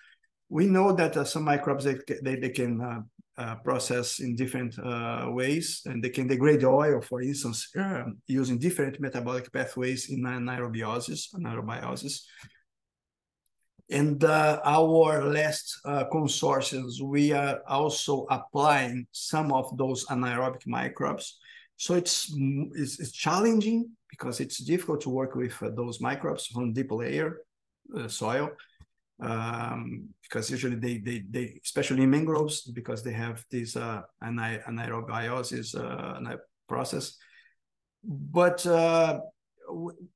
We know that uh, some microbes they, they, they can uh, uh, process in different uh, ways, and they can degrade oil, for instance, using different metabolic pathways in anaerobiosis, anaerobiosis. And uh, our last uh, consortiums, we are also applying some of those anaerobic microbes. So it's, it's, it's challenging because it's difficult to work with uh, those microbes from deep layer uh, soil um, because usually they, they, they, especially in mangroves, because they have this uh, anaerobiosis uh, process. But uh,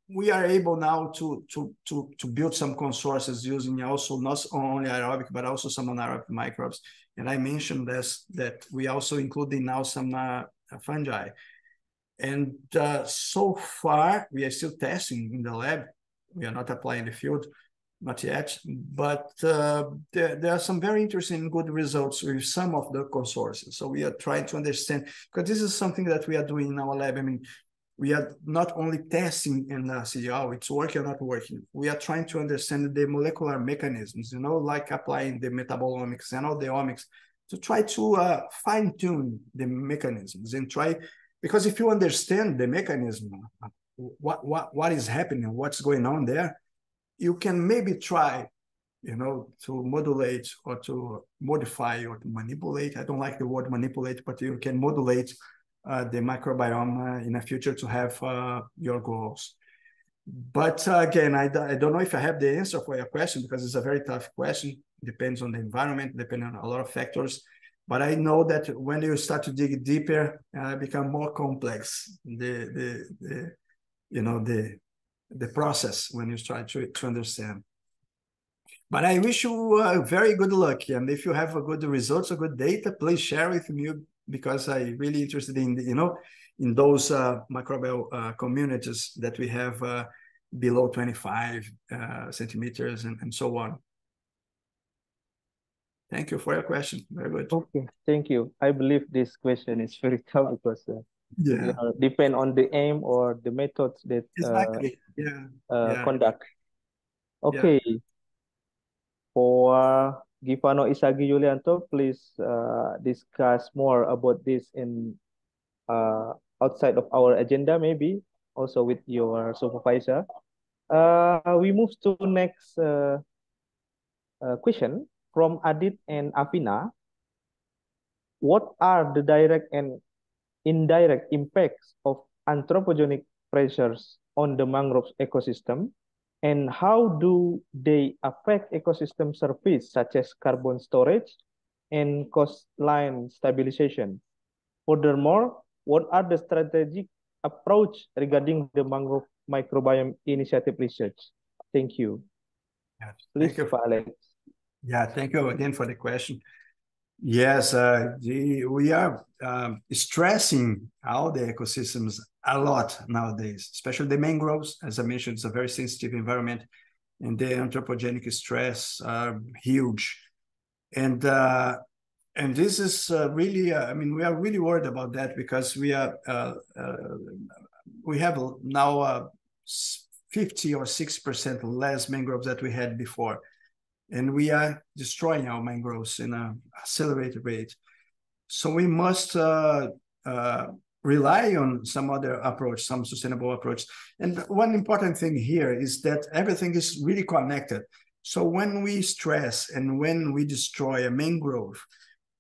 we are able now to to to to build some consortia using also not only aerobic but also some anaerobic microbes. And I mentioned this that we also including now some uh, fungi. And uh, so far, we are still testing in the lab. We are not applying the field, not yet, but uh, there, there are some very interesting good results with some of the consortia. So we are trying to understand, because this is something that we are doing in our lab. I mean, we are not only testing in uh, CDR, it's working or not working. We are trying to understand the molecular mechanisms, you know, like applying the metabolomics and all the omics to try to uh, fine tune the mechanisms and try, because if you understand the mechanism, what, what, what is happening, what's going on there, you can maybe try, you know, to modulate or to modify or to manipulate. I don't like the word manipulate, but you can modulate uh, the microbiome in the future to have uh, your goals. But uh, again, I, I don't know if I have the answer for your question because it's a very tough question. Depends on the environment, depending on a lot of factors. But I know that when you start to dig deeper, uh, become more complex. The, the, the you know the the process when you try to, to understand. But I wish you uh, very good luck. And if you have a good results or good data, please share with me because I really interested in, you know, in those uh, microbial uh, communities that we have uh, below 25 uh, centimeters and, and so on. Thank you for your question. Very good. Okay, thank you. I believe this question is very *laughs* tough because uh, yeah. Uh, depend on the aim or the methods that exactly. Uh, yeah. uh, yeah. conduct. Okay. For Givano Isagi Yulianto please uh, discuss more about this in uh, outside of our agenda maybe also with your supervisor. Uh, we move to next uh, uh, question from Adit and Afina. What are the direct and indirect impacts of anthropogenic pressures on the mangrove ecosystem and how do they affect ecosystem service such as carbon storage and coastline stabilization? Furthermore, what are the strategic approach regarding the mangrove microbiome initiative research? Thank you. Yeah, Please, thank you. Alex. Yeah, thank you again for the question. Yes, uh, the, we are um, stressing all the ecosystems a lot nowadays, especially the mangroves. As I mentioned, it's a very sensitive environment, and the anthropogenic stress are huge. And uh, and this is uh, really, uh, I mean, we are really worried about that because we are uh, uh, we have now 50 or 6 percent less mangroves that we had before and we are destroying our mangroves in an accelerated rate. So we must uh, uh, rely on some other approach, some sustainable approach. And one important thing here is that everything is really connected. So when we stress and when we destroy a mangrove,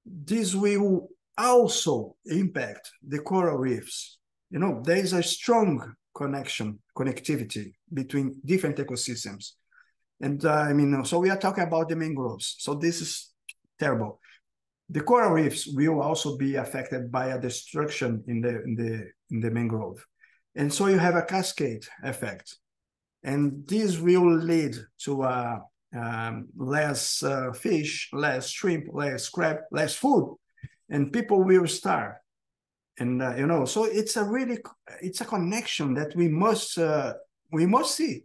this will also impact the coral reefs. You know, there is a strong connection, connectivity between different ecosystems. And uh, I mean, so we are talking about the mangroves. So this is terrible. The coral reefs will also be affected by a destruction in the in the in the mangrove, and so you have a cascade effect, and this will lead to uh, um, less uh, fish, less shrimp, less crab, less food, and people will starve. And uh, you know, so it's a really it's a connection that we must uh, we must see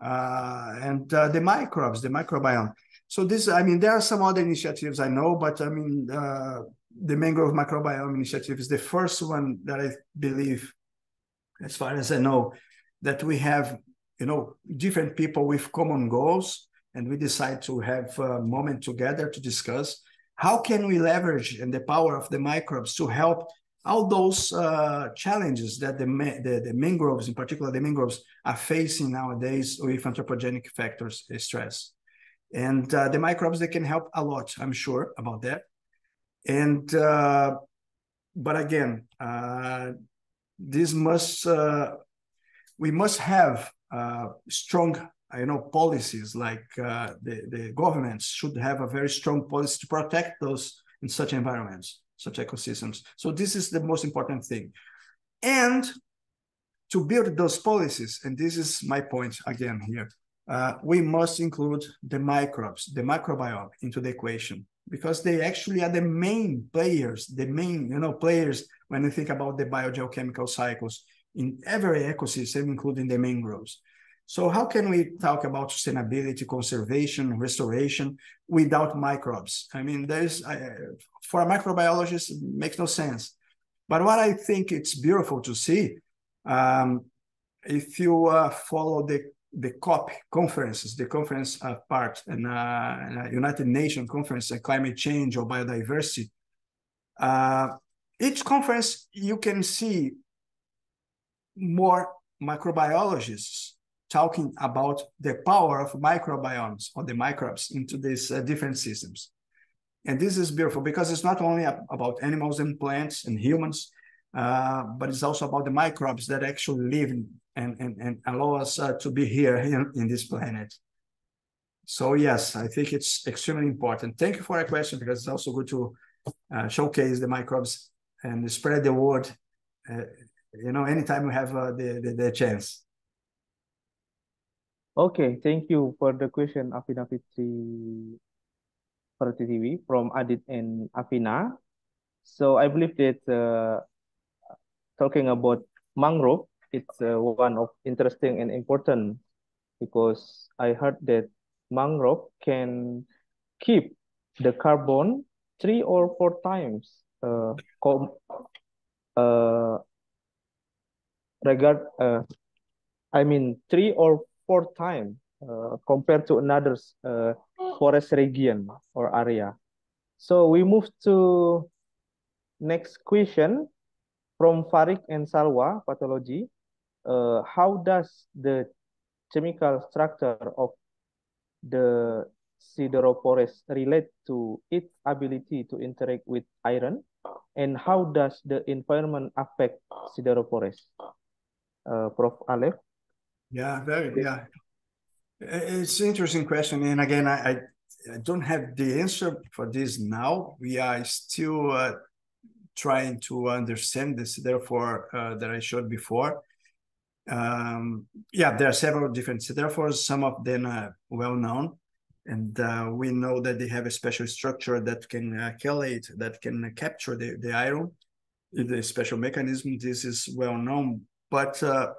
and uh, the microbes, the microbiome. So this, I mean, there are some other initiatives I know, but I mean, uh, the mangrove microbiome initiative is the first one that I believe, as far as I know, that we have, you know, different people with common goals, and we decide to have a moment together to discuss how can we leverage and the power of the microbes to help all those uh, challenges that the, the, the, mangroves, in particular the mangroves, are facing nowadays with anthropogenic factors uh, stress. And uh, the microbes, they can help a lot, I'm sure about that. And, uh, but again, uh, this must, uh, we must have strong, you know, policies like the, the governments should have a very strong policy to protect those in such environments such ecosystems. So this is the most important thing. And to build those policies, and this is my point again here, uh, we must include the microbes, the microbiome into the equation because they actually are the main players, the main you know players when you think about the biogeochemical cycles in every ecosystem, including the mangroves. So how can we talk about sustainability, conservation, restoration without microbes? I mean, there's uh, for a microbiologist, it makes no sense. But what I think it's beautiful to see, um, if you uh, follow the the COP conferences, the conference uh, part and uh, United Nations conference on climate change or biodiversity, uh, each conference you can see more microbiologists talking about the power of microbiomes or the microbes into these uh, different systems. And this is beautiful because it's not only about animals and plants and humans, uh, but it's also about the microbes that actually live and, and, and allow us uh, to be here in, in this planet. So yes, I think it's extremely important. Thank you for your question because it's also good to uh, showcase the microbes and spread the word. Uh, you know, anytime we have uh, the, the, the chance. Okay, thank you for the question, Afina Fitri TV from Adit and Afina. So I believe that uh, talking about mangrove, it's uh, one of interesting and important because I heard that mangrove can keep the carbon three or four times uh, com uh, regard uh, I mean three or four times uh, compared to another uh, forest region or area. So we move to next question from Farik and Salwa, pathology. Uh, how does the chemical structure of the siderophores relate to its ability to interact with iron? And how does the environment affect siderophores? Uh, Prof. Aleph? Yeah, very, yeah. It's an interesting question. And again, I, I don't have the answer for this now. We are still uh, trying to understand this, siderophore, uh, that I showed before. Um, yeah, there are several different, siderophore, some of them are well known. And uh, we know that they have a special structure that can uh, chelate, that can capture the, the iron. The special mechanism, this is well known. But uh,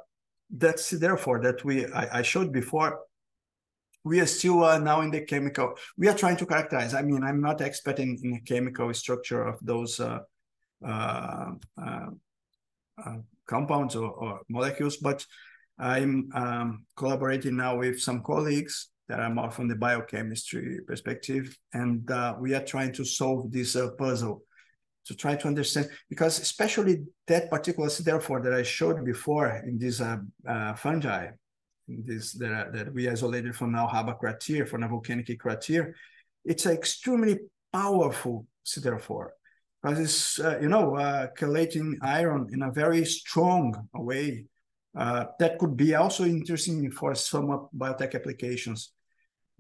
that's siderophore that we I, I, showed before we are still uh, now in the chemical we are trying to characterize. I mean i'm not expert in, in the chemical structure of those uh, uh, uh, uh compounds or, or, molecules but i'm um, collaborating now with some colleagues that are more from the biochemistry perspective and uh, we are trying to solve this puzzle to try to understand because especially that particular siderophore that I showed before in this uh, uh, fungi, in this that, that we isolated from Al Wahbah crater, from a volcanic crater, it's an extremely powerful siderophore because it's uh, you know uh, chelating iron in a very strong way uh, that could be also interesting for some biotech applications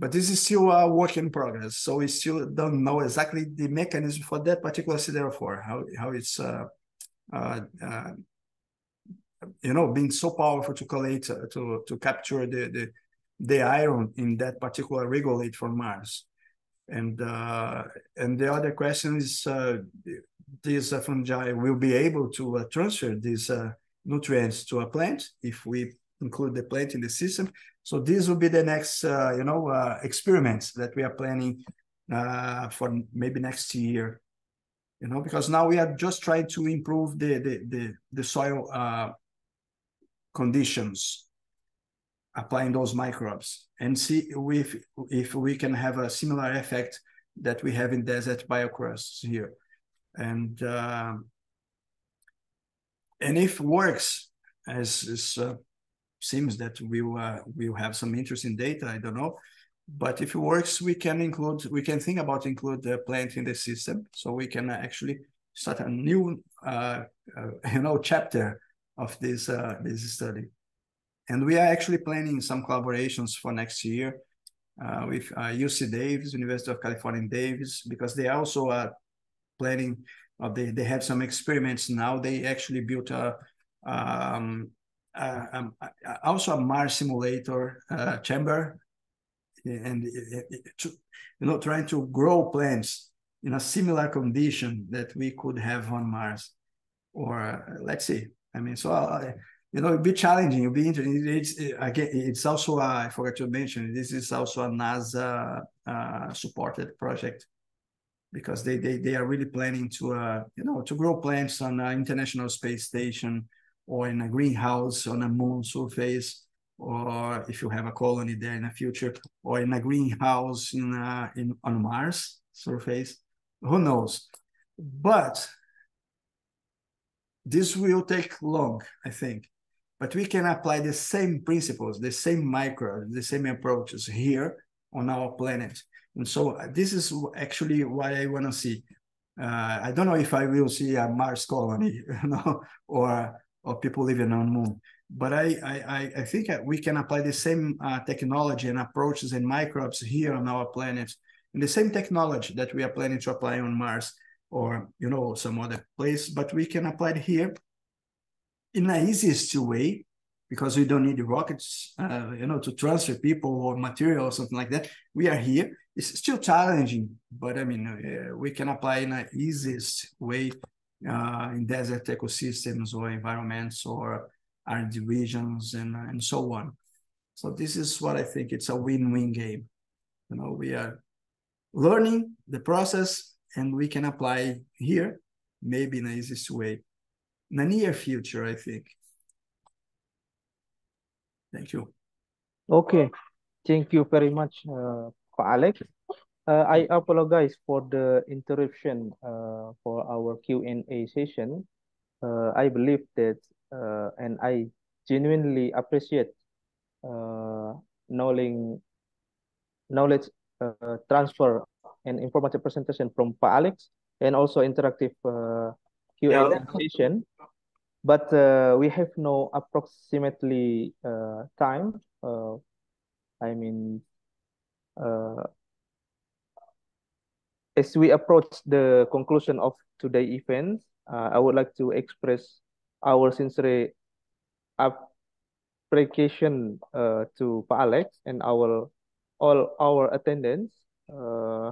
but this is still a work in progress. So we still don't know exactly the mechanism for that particular siderophore, how, how it's, uh, uh, uh, you know, being so powerful to collate, uh, to, to capture the, the, the iron in that particular regolith from Mars. And, uh, and the other question is, uh, these fungi will be able to transfer these nutrients to a plant if we include the plant in the system. So this will be the next, uh, you know, uh, experiments that we are planning uh, for maybe next year. You know, because now we are just trying to improve the the the, the soil uh, conditions, applying those microbes, and see if if we can have a similar effect that we have in desert biocrusts here, and uh, and if works as is seems that we'll uh, we'll have some interesting data. I don't know, but if it works, we can include we can think about include the plant in the system, so we can actually start a new uh, uh, *laughs* you know chapter of this uh, this study. And we are actually planning some collaborations for next year uh, with UC uh, Davis, University of California Davis, because they also are planning. they they have some experiments now. They actually built a um, uh, um, uh, also a Mars simulator uh, chamber, and it, it, to, you know trying to grow plants in a similar condition that we could have on Mars, or let's see. I mean, so you know, it'll be challenging. It'll be interesting. It's again, it's also uh, I forgot to mention this is also a NASA uh, supported project because they, they they are really planning to uh, you know to grow plants on an international space station or in a greenhouse on a moon surface or if you have a colony there in the future or in a greenhouse in, uh, in on Mars surface who knows but this will take long I think but we can apply the same principles the same micro the same approaches here on our planet and so uh, this is actually what I want to see. Uh, I don't know if I will see a Mars colony, *laughs* you know, or or people living on Moon. But I I I think we can apply the same uh, technology and approaches and microbes here on our planet, and the same technology that we are planning to apply on Mars or you know some other place. But we can apply it here in the easiest way because we don't need rockets, uh, you know, to transfer people or material or something like that. We are here. It's still challenging, but I mean, uh, we can apply in the easiest way uh, in desert ecosystems or environments or arid regions and, and so on. So this is what I think it's a win-win game. You know, we are learning the process and we can apply here, maybe in the easiest way. In the near future, I think. Thank you. Okay, thank you very much, uh, Alex. Uh, I apologize for the interruption uh, for our Q&A session. Uh, I believe that, uh, and I genuinely appreciate uh, knowing, knowledge uh, transfer and informative presentation from Pa Alex and also interactive uh, Q&A yeah. session but uh, we have no approximately uh, time. Uh, I mean, uh, as we approach the conclusion of today event, uh, I would like to express our sincere appreciation uh, to Pa Alex and our all our attendants. Uh,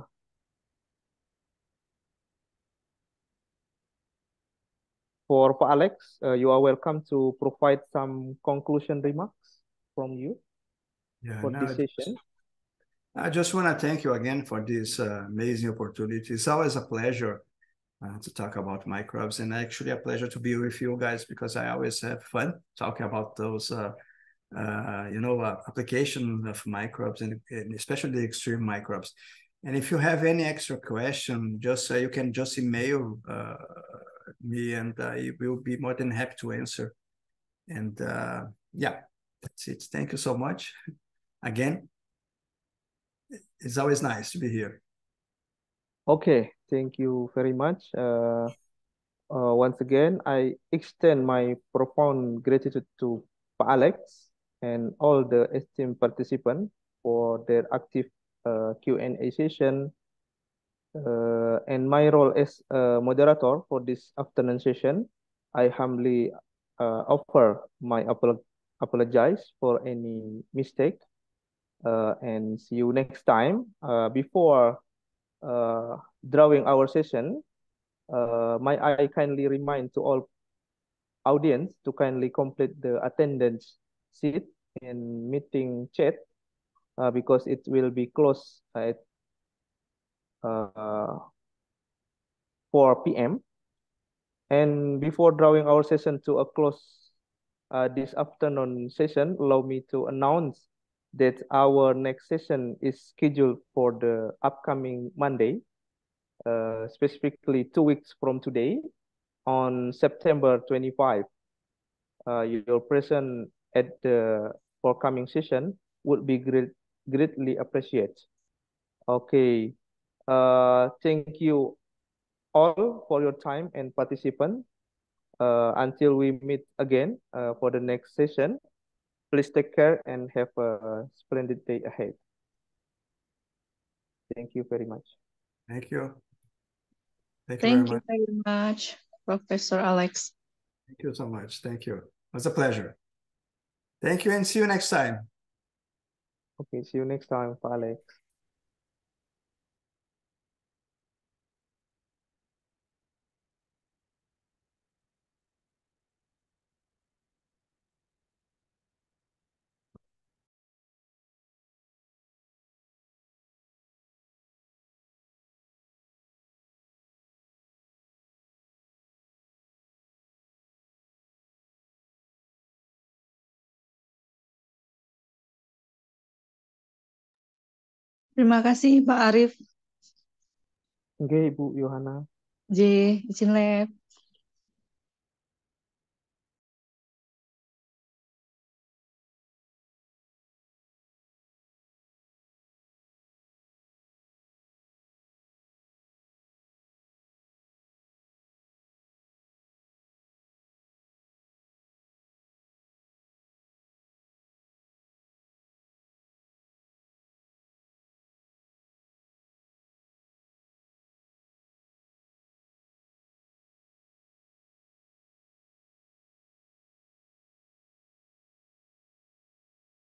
for Pa Alex, uh, you are welcome to provide some conclusion remarks from you yeah, for this session. I just want to thank you again for this uh, amazing opportunity. It's always a pleasure uh, to talk about microbes and actually a pleasure to be with you guys because I always have fun talking about those, uh, uh you know, uh, application of microbes and, and, especially the extreme microbes. And if you have any extra question, just uh, you can just email me and I will be more than happy to answer. And yeah, that's it. Thank you so much. Again, it's always nice to be here. Okay, thank you very much. Uh, uh, once again, I extend my profound gratitude to Alex and all the esteemed participants for their active uh, Q&A session uh, and my role as a moderator for this afternoon session, I humbly uh, offer my apolo apologize for any mistake uh, and see you next time. Uh, before uh, drawing our session, uh, my I kindly remind to all audience to kindly complete the attendance sheet in meeting chat uh, because it will be closed at uh, 4 p.m. And before drawing our session to a close uh, this afternoon session, allow me to announce that our next session is scheduled for the upcoming Monday, uh, specifically two weeks from today, on September 25. Uh, your presence at the forthcoming session would be great, greatly appreciated. Okay, uh, thank you all for your time and participation. Uh, until we meet again uh, for the next session, please take care and have a splendid day ahead. Thank you very much. Thank you. Thank, Thank you, very, you much. very much, Professor Alex. Thank you so much. Thank you. It was a pleasure. Thank you and see you next time. Okay, see you next time, Alex. Terima kasih Pak Arif. Oke, Ibu Yohana. J, izin lab.